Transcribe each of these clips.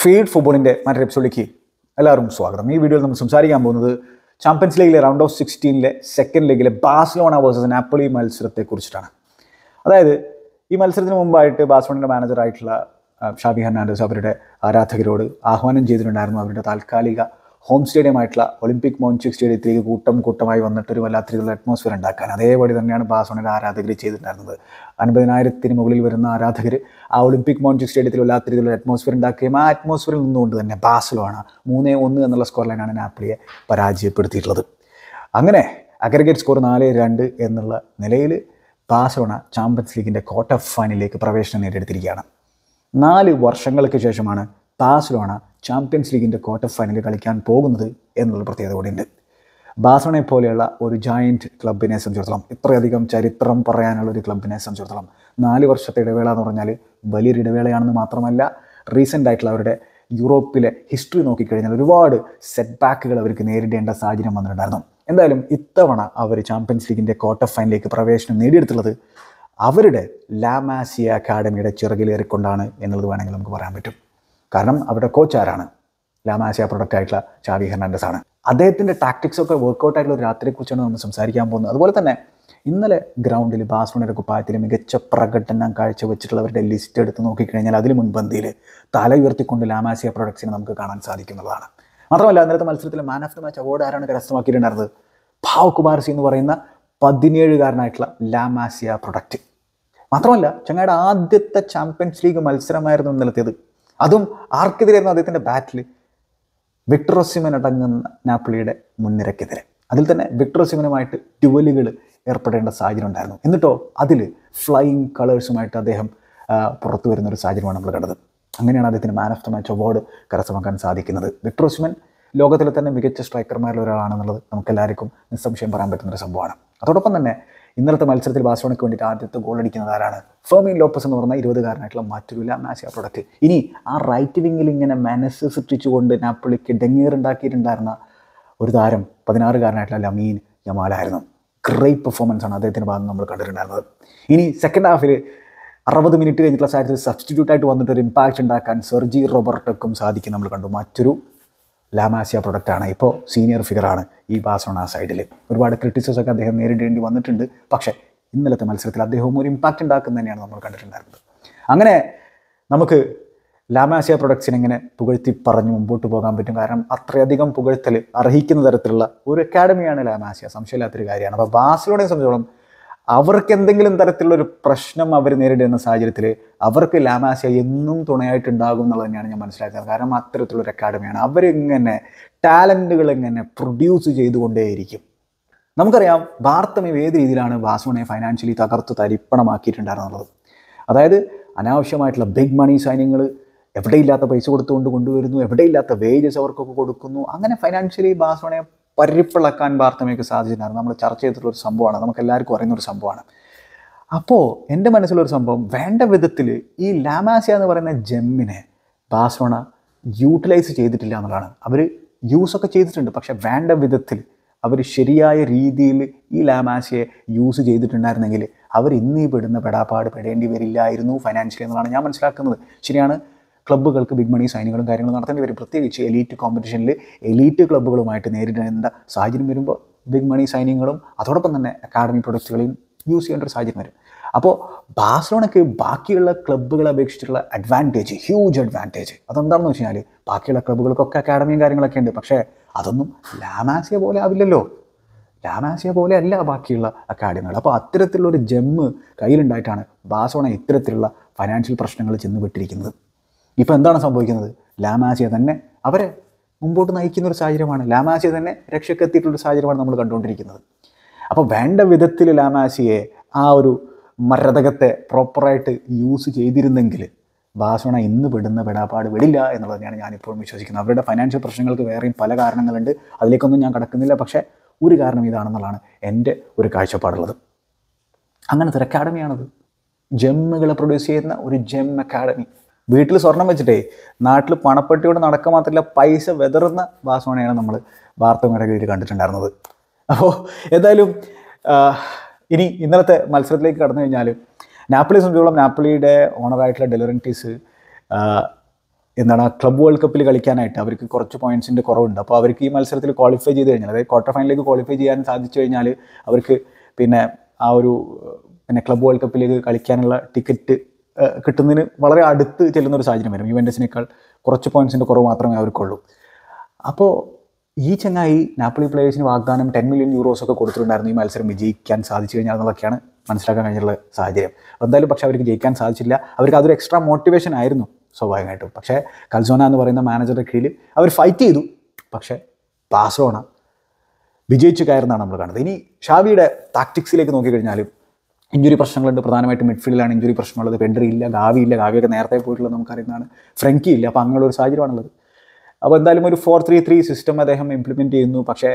Feed ഫുട്ബോളിന്റെ മറ്റൊരു എപ്പിസോഡിലേക്ക് എല്ലാവർക്കും സ്വാഗതം. ഈ വീഡിയോയിൽ നമ്മൾ സംസാരിക്കാൻ പോകുന്നത് ചാമ്പ്യൻസ് ലീഗിലെ റൗണ്ട് ഓഫ് സിക്സ്റ്റീനിലെ സെക്കൻഡ് ലീഗിലെ ബാഴ്സലോണ വേഴ്സസ് നാപ്പിളി മത്സരത്തെക്കുറിച്ചിട്ടാണ് അതായത് ഈ മത്സരത്തിന് മുമ്പായിട്ട് ബാഴ്സലോണയുടെ മാനേജറായിട്ടുള്ള ഷാബി ഹെർണാണ്ടസ് അവരുടെ ആരാധകരോട് ആഹ്വാനം ചെയ്തിട്ടുണ്ടായിരുന്നു. അവരുടെ താൽക്കാലിക ഹോം സ്റ്റേഡിയം ആയിട്ടുള്ള ഒളിമ്പിക് മോൺചിക് സ്റ്റേഡിയത്തിലേക്ക് കൂട്ടം കൂട്ടമായി വന്നിട്ടൊരു ഒരു വല്ലാത്ത രീതിയിലുള്ള അറ്റ്മോസ്ഫിയർ ഉണ്ടാക്കാൻ. അതേപടി തന്നെയാണ് ബാഴ്സലോണയുടെ ആരാധകർ ചെയ്തിട്ടുണ്ടായിരുന്നത്. അൻപതിനായിരത്തിന് മുകളിൽ വരുന്ന ആരാധകർ ആ ഒളിമ്പിക് മോൺചിക് സ്റ്റേഡിയത്തിൽ വല്ലാത്ത രീതിയിലുള്ള അറ്റ്മോസ്ഫിയർ ഉണ്ടാക്കുകയും ആ അറ്റ്മോസ്ഫിയറിൽ നിന്നുകൊണ്ട് തന്നെ ബാസലോണ മൂന്നേ ഒന്ന് എന്നുള്ള സ്കോർ ലൈനാണ് നാപ്പിളിയെ പരാജയപ്പെടുത്തിയിട്ടുള്ളത്. അങ്ങനെ അഗ്രഗേറ്റ് സ്കോർ നാല് രണ്ട് എന്നുള്ള നിലയിൽ ബാസലോണ ചാമ്പ്യൻസ് ലീഗിന്റെ ക്വാർട്ടർ ഫൈനലിലേക്ക് പ്രവേശനം നേടിയെടുത്തിരിക്കുകയാണ്. നാല് വർഷങ്ങൾക്ക് ശേഷമാണ് ബാഴ്സലോണ ചാമ്പ്യൻസ് ലീഗിന്റെ ക്വാർട്ടർ ഫൈനലിൽ കളിക്കാൻ പോകുന്നത് എന്നുള്ള പ്രത്യേകത കൂടിയുണ്ട്. ബാഴ്സലോണയെ പോലെയുള്ള ഒരു ജോയിന്റ് ക്ലബിനെ സംബന്ധിച്ചിടത്തോളം ഇത്രയധികം ചരിത്രം പറയാനുള്ള ഒരു ക്ലബിനെ സംബന്ധിച്ചിടത്തോളം നാല് വർഷത്തെ ഇടവേള എന്ന് പറഞ്ഞാൽ വലിയൊരു ഇടവേളയാണെന്ന് മാത്രമല്ല റീസെന്റ് ആയിട്ടുള്ള അവരുടെ യൂറോപ്പിലെ ഹിസ്റ്ററി നോക്കിക്കഴിഞ്ഞാൽ ഒരുപാട് സെറ്റ് ബാക്കുകൾ അവർക്ക് നേരിടേണ്ട സാഹചര്യം വന്നിട്ടുണ്ടായിരുന്നു. എന്തായാലും ഇത്തവണ അവർ ചാമ്പ്യൻസ് ലീഗിന്റെ ക്വാർട്ടർ ഫൈനലിലേക്ക് പ്രവേശനം നേടിയെടുത്തുള്ളത് അവരുടെ ലാമാസിയ അക്കാഡമിയുടെ ചിറകിലേറിക്കൊണ്ടാണ് എന്നുള്ളത് വേണമെങ്കിൽ നമുക്ക് പറയാൻ പറ്റും. കാരണം അവരുടെ കോച്ച് ആരാണ്? ലാമാസിയ പ്രൊഡക്റ്റ് ആയിട്ടുള്ള ചാവി ഹെർണാൻഡസ് ആണ്. അദ്ദേഹത്തിന്റെ ടാക്ടിക്സ് ഒക്കെ വർക്കൗട്ട് ആയിട്ടുള്ള ഒരു രാത്രിയെക്കുറിച്ചാണ് നമ്മൾ സംസാരിക്കാൻ പോകുന്നത്. അതുപോലെ തന്നെ ഇന്നലെ ഗ്രൗണ്ടിൽ ബാസ്മണിയുടെ കുപ്പായത്തിൽ മികച്ച പ്രകടനം കാഴ്ചവെച്ചിട്ടുള്ളവരുടെ ലിസ്റ്റ് എടുത്ത് നോക്കിക്കഴിഞ്ഞാൽ അതിൽ മുൻപന്തിയിൽ തല ഉയർത്തിക്കൊണ്ട് ലാമാസിയ പ്രൊഡക്ട്സിനെ നമുക്ക് കാണാൻ സാധിക്കുന്നതാണ്. മാത്രമല്ല ഇന്നലത്തെ മത്സരത്തിൽ man of the match award ആരാണ് കരസ്ഥമാക്കിയിട്ടുണ്ടായിരുന്നത്? ഭാവ് കുമാർ സി എന്ന് പറയുന്ന പതിനേഴുകാരനായിട്ടുള്ള ലാമാസിയ പ്രൊഡക്റ്റ് മാത്രമല്ല ചങ്ങായുടെ ആദ്യത്തെ ചാമ്പ്യൻസ് ലീഗ് മത്സരമായിരുന്നു ഇന്നലത്തേത്. അതും ആർക്കെതിരെയായിരുന്നു അദ്ദേഹത്തിന്റെ ബാറ്റിൽ വിക്ടർ ഒസിമൻ അടങ്ങുന്ന നാപ്പിളിയുടെ മുൻനിരക്കെതിരെ. അതിൽ തന്നെ വിക്ടർ ഒസിമനുമായിട്ട് ഡ്യുവലുകൾ ഏർപ്പെടേണ്ട സാഹചര്യം ഉണ്ടായിരുന്നു. എന്നിട്ടോ അതിൽ ഫ്ലൈയിങ് കളേഴ്സുമായിട്ട് അദ്ദേഹം പുറത്തു വരുന്ന ഒരു സാഹചര്യമാണ് നമ്മൾ കണ്ടത്. അങ്ങനെയാണ് അദ്ദേഹത്തിന് man of the match award കരസ്ഥമാക്കാൻ സാധിക്കുന്നത്. വിക്ടർ ഒസിമൻ ലോകത്തിലെ തന്നെ മികച്ച സ്ട്രൈക്കർമാരിൽ ഒരാളാണെന്നുള്ളത് നമുക്ക് എല്ലാവർക്കും നിസ്സംശയം പറയാൻ പറ്റുന്ന ഒരു സംഭവമാണ്. അതോടൊപ്പം തന്നെ ഇന്നലത്തെ മത്സരത്തിൽ ബാഴ്സലോണയ്ക്ക് വേണ്ടിയിട്ട് ആദ്യത്തെ ഗോൾ അടിക്കുന്നത് ആരാണ്? ഫെർമിൻ ലോപ്പസ് എന്ന് പറഞ്ഞ ഇരുപതുകാരനായിട്ടുള്ള മറ്റൊരു ആ പ്രൊഡക്റ്റ് ഇനി ആ റൈറ്റ് വിങ്ങിൽ ഇങ്ങനെ മനസ്സ് സൃഷ്ടിച്ചുകൊണ്ട് നാപ്പിളിക്ക് ഡെങ്ങേറുണ്ടാക്കിയിട്ടുണ്ടായിരുന്ന ഒരു താരം പതിനാറുകാരനായിട്ടുള്ള ലമീൻ യമാലായിരുന്നു ഗ്രേറ്റ് പെർഫോമൻസ് ആണ് അദ്ദേഹത്തിന്റെ ഭാഗം നമ്മൾ കണ്ടിട്ടുണ്ടായിരുന്നത്. ഇനി സെക്കൻഡ് ഹാഫിൽ അറുപത് മിനിറ്റ് കഴിഞ്ഞിട്ടുള്ള സാഹചര്യത്തിൽ സബ്സ്റ്റിറ്റ്യൂട്ടായിട്ട് വന്നിട്ട് ഒരു ഇമ്പാക്റ്റ് ഉണ്ടാക്കാൻ സെർജി റോബർട്ടക്കും സാധിക്കും നമ്മൾ കണ്ടു. മറ്റൊരു ലാമാസിയ പ്രൊഡക്റ്റാണ് ഇപ്പോൾ സീനിയർ ഫിഗറാണ് ഈ ബാസോണ സൈഡിൽ ഒരുപാട് ക്രിറ്റിസിസം ഒക്കെ അദ്ദേഹം നേരിടേണ്ടി വന്നിട്ടുണ്ട്. പക്ഷേ ഇന്നലത്തെ മത്സരത്തിൽ അദ്ദേഹവും ഒരു ഇമ്പാക്റ്റ് ഉണ്ടാക്കുന്ന തന്നെയാണ് നമ്മൾ കണ്ടിട്ടുണ്ടായിരുന്നത്. അങ്ങനെ നമുക്ക് ലാമാസിയ പ്രൊഡക്ട്സിനെ ഇങ്ങനെ പുകഴ്ത്തി പറഞ്ഞ് മുമ്പോട്ട് പോകാൻ പറ്റും. കാരണം അത്രയധികം പുകഴ്ത്തൽ അർഹിക്കുന്ന തരത്തിലുള്ള ഒരു അക്കാഡമിയാണ് ലാമാസിയ. സംശയമില്ലാത്തൊരു കാര്യമാണ്. അപ്പോൾ ബാസിലോണയെ സംബന്ധിച്ചോളം അവർക്ക് എന്തെങ്കിലും തരത്തിലുള്ള ഒരു പ്രശ്നം അവർ നേരിടുന്ന സാഹചര്യത്തിൽ അവർക്ക് ലാമാസിയ എന്നും തുണയായിട്ടുണ്ടാകും എന്നുള്ളത് തന്നെയാണ് ഞാൻ മനസ്സിലാക്കുന്നത്. കാരണം അത്തരത്തിലുള്ള അക്കാഡമിയാണ്. അവരിങ്ങനെ ടാലന്റുകൾ ഇങ്ങനെ പ്രൊഡ്യൂസ് ചെയ്തുകൊണ്ടേയിരിക്കും? നമുക്കറിയാം ഭാരതമേവ് ഏത് രീതിയിലാണ് വാസുവിനെ ഫൈനാൻഷ്യലി തകർത്ത് തരിപ്പണമാക്കിയിട്ടുണ്ടായിരുന്നുള്ളത് അതായത് അനാവശ്യമായിട്ടുള്ള ബിഗ് മണി സൈന്യങ്ങൾ എവിടെയില്ലാത്ത പൈസ കൊടുത്തുകൊണ്ട് കൊണ്ടുവരുന്നു എവിടെയില്ലാത്ത വേജസ് അവർക്കൊക്കെ കൊടുക്കുന്നു. അങ്ങനെ ഫൈനാൻഷ്യലി ബാസോണയെ പരിപ്പിളക്കാൻ ബാർത്തമയ്ക്ക് സാധിച്ചിട്ടുണ്ടായിരുന്നു നമ്മൾ ചർച്ച ചെയ്തിട്ടുള്ള ഒരു സംഭവമാണ്. നമുക്ക് എല്ലാവർക്കും അറിയുന്ന ഒരു സംഭവമാണ്. അപ്പോൾ എന്റെ മനസ്സിലൊരു സംഭവം വേണ്ട വിധത്തിൽ ഈ ലാമാസിയ എന്ന് പറയുന്ന ജെമ്മിനെ ബാസോണ യൂട്ടിലൈസ് ചെയ്തിട്ടില്ല എന്നുള്ളതാണ്. അവർ യൂസൊക്കെ ചെയ്തിട്ടുണ്ട് പക്ഷെ വേണ്ട വിധത്തിൽ അവർ ശരിയായ രീതിയിൽ ഈ ലാമാസിയെ യൂസ് ചെയ്തിട്ടുണ്ടായിരുന്നെങ്കിൽ അവർ ഇന്നീ പെടുന്ന പെടാപ്പാട് പെടേണ്ടി വരില്ലായിരുന്നു ഫൈനാൻഷ്യലി എന്നുള്ളതാണ് ഞാൻ മനസ്സിലാക്കുന്നത്. ശരിയാണ്? ക്ലബ്ബുകൾക്ക് ബിഗ് മണി സൈനുകളും കാര്യങ്ങളും നടത്തേണ്ടി വരും. പ്രത്യേകിച്ച് എലീറ്റ് കോമ്പറ്റീഷനിൽ എലീറ്റ് ക്ലബ്ബുകളുമായിട്ട് നേരിടേണ്ട സാഹചര്യം വരുമ്പോൾ ബിഗ് മണി സൈനിങ്ങുകളും അതോടൊപ്പം തന്നെ അക്കാഡമി പ്രൊഡക്റ്റുകളെയും യൂസ് ചെയ്യേണ്ട ഒരു സാഹചര്യം വരും. അപ്പോൾ ബാഴ്സലോണയ്ക്ക് ബാക്കിയുള്ള ക്ലബ്ബുകളെ അപേക്ഷിച്ചിട്ടുള്ള അഡ്വാന്റേജ് ഹ്യൂജ് അഡ്വാന്റേജ് അതെന്താണെന്ന് വെച്ച് കഴിഞ്ഞാൽ ബാക്കിയുള്ള ക്ലബ്ബുകൾക്കൊക്കെ അക്കാഡമിയും കാര്യങ്ങളൊക്കെ ഉണ്ട്. പക്ഷേ അതൊന്നും ലാമാസിയ പോലെ ആവില്ലല്ലോ ലാമാസിയ പോലെ അല്ല ബാക്കിയുള്ള അക്കാഡമികൾ അപ്പോൾ അത്തരത്തിലുള്ള ഒരു ജെമ്മ് കയ്യിലുണ്ടായിട്ടാണ് ബാസോണ ഇത്തരത്തിലുള്ള ഫൈനാൻഷ്യൽ പ്രശ്നങ്ങൾ ചെന്ന് വിട്ടിരിക്കുന്നത് ഇപ്പോൾ എന്താണ് സംഭവിക്കുന്നത്? ലാമാസിയ തന്നെ അവരെ മുമ്പോട്ട് നയിക്കുന്ന ഒരു സാഹചര്യമാണ്. ലാമാസിയ തന്നെ രക്ഷക്കെത്തിയിട്ടുള്ള സാഹചര്യമാണ് നമ്മൾ കണ്ടുകൊണ്ടിരിക്കുന്നത്. അപ്പോൾ വേണ്ട വിധത്തിൽ ലാമാസിയെ ആ ഒരു മരതകത്തെ പ്രോപ്പറായിട്ട് യൂസ് ചെയ്തിരുന്നെങ്കിൽ ബാസോണ ഇന്ന് പെടുന്ന പെടാപ്പാട് വിടില്ല എന്നുള്ളത് തന്നെയാണ് ഞാനിപ്പോഴും വിശ്വസിക്കുന്നത്. അവരുടെ ഫൈനാൻഷ്യൽ പ്രശ്നങ്ങൾക്ക് വേറെയും പല കാരണങ്ങളുണ്ട്. അതിലേക്കൊന്നും ഞാൻ കടക്കുന്നില്ല. പക്ഷേ ഒരു കാരണം ഇതാണെന്നുള്ളതാണ് എന്റെ ഒരു കാഴ്ചപ്പാടുള്ളത്. അങ്ങനത്തെ ഒരു അക്കാഡമിയാണത് ജെമ്മുകളെ പ്രൊഡ്യൂസ് ചെയ്യുന്ന ഒരു ജെം അക്കാഡമി വീട്ടിൽ സ്വർണം വെച്ചിട്ടേ നാട്ടിൽ പണപ്പെട്ടിയോട് നടക്കുക മാത്രമല്ല പൈസ വെതറുന്ന വാസോണയാണ് നമ്മൾ വാർത്തകളുടെ കീഴിൽ കണ്ടിട്ടുണ്ടായിരുന്നത്. അപ്പോൾ എന്തായാലും ഇനി ഇന്നലത്തെ മത്സരത്തിലേക്ക് കടന്നു കഴിഞ്ഞാൽ നാപ്പിളി സംബന്ധിച്ചോളം നാപ്പിളിയുടെ ഓണറായിട്ടുള്ള ഡെലോറന്റീസ് എന്താണ് ക്ലബ് വേൾഡ് കപ്പിൽ കളിക്കാനായിട്ട് അവർക്ക് കുറച്ച് പോയിന്റ്സിന്റെ കുറവുണ്ട്. അപ്പോൾ അവർക്ക് ഈ മത്സരത്തിൽ ക്വാളിഫൈ ചെയ്ത് കഴിഞ്ഞാൽ അതായത് ക്വാർട്ടർ ഫൈനലിലേക്ക് ക്വാളിഫൈ ചെയ്യാൻ സാധിച്ചു കഴിഞ്ഞാൽ അവർക്ക് പിന്നെ ആ ഒരു പിന്നെ ക്ലബ് വേൾഡ് കപ്പിലേക്ക് കളിക്കാനുള്ള ടിക്കറ്റ് കിട്ടുന്നതിന് വളരെ അടുത്ത് ചെല്ലുന്ന ഒരു സാഹചര്യം വരും. യുവന്റസിനേക്കാൾ കുറച്ച് പോയിന്റ്സിന്റെ കുറവ് മാത്രമേ അവർക്കുള്ളൂ. അപ്പോൾ ഈ ചങ്ങായി നാപ്പിളി പ്ലേയേഴ്സിന് വാഗ്ദാനം ടെൻ മില്യൺ യൂറോസ് ഒക്കെ കൊടുത്തിട്ടുണ്ടായിരുന്നു ഈ മത്സരം വിജയിക്കാൻ സാധിച്ചു കഴിഞ്ഞാൽ എന്നുള്ളതൊക്കെയാണ് മനസ്സിലാക്കാൻ കഴിഞ്ഞുള്ള സാഹചര്യം. എന്തായാലും പക്ഷേ അവർക്ക് ജയിക്കാൻ സാധിച്ചില്ല. അവർക്ക് അതൊരു എക്സ്ട്രാ മോട്ടിവേഷൻ ആയിരുന്നു സ്വാഭാവികമായിട്ടും. പക്ഷേ കൽസോന എന്ന് പറയുന്ന മാനേജറുടെ കീഴിൽ അവർ ഫൈറ്റ് ചെയ്തു. പക്ഷേ ബാഴ്സലോണ വിജയിച്ചു കയറുന്നതാണ് നമ്മൾ കാണുന്നത്. ഇനി ഷാവിയുടെ ടാക്ടിക്സിലേക്ക് നോക്കിക്കഴിഞ്ഞാൽ ഇഞ്ചുറി പ്രശ്നങ്ങളുണ്ട്. പ്രധാനമായിട്ടും മിഡ്ഫീൽഡിലാണ് ഇഞ്ചുറി പ്രശ്നമുള്ളത്. പെൻഡറി ഇല്ല ഗാവി ഇല്ല. ഗാവിയൊക്കെ നേരത്തെ പോയിട്ടുള്ളത് നമുക്കറിയുന്നതാണ്. ഫ്രങ്കി ഇല്ല. അപ്പോൾ അങ്ങനെയുള്ള ഒരു സാഹചര്യമാണുള്ളത്. അപ്പോൾ എന്തായാലും ഒരു ഫോർ ത്രീ ത്രീ സിസ്റ്റം അദ്ദേഹം ഇംപ്ലിമെന്റ് ചെയ്യുന്നു. പക്ഷേ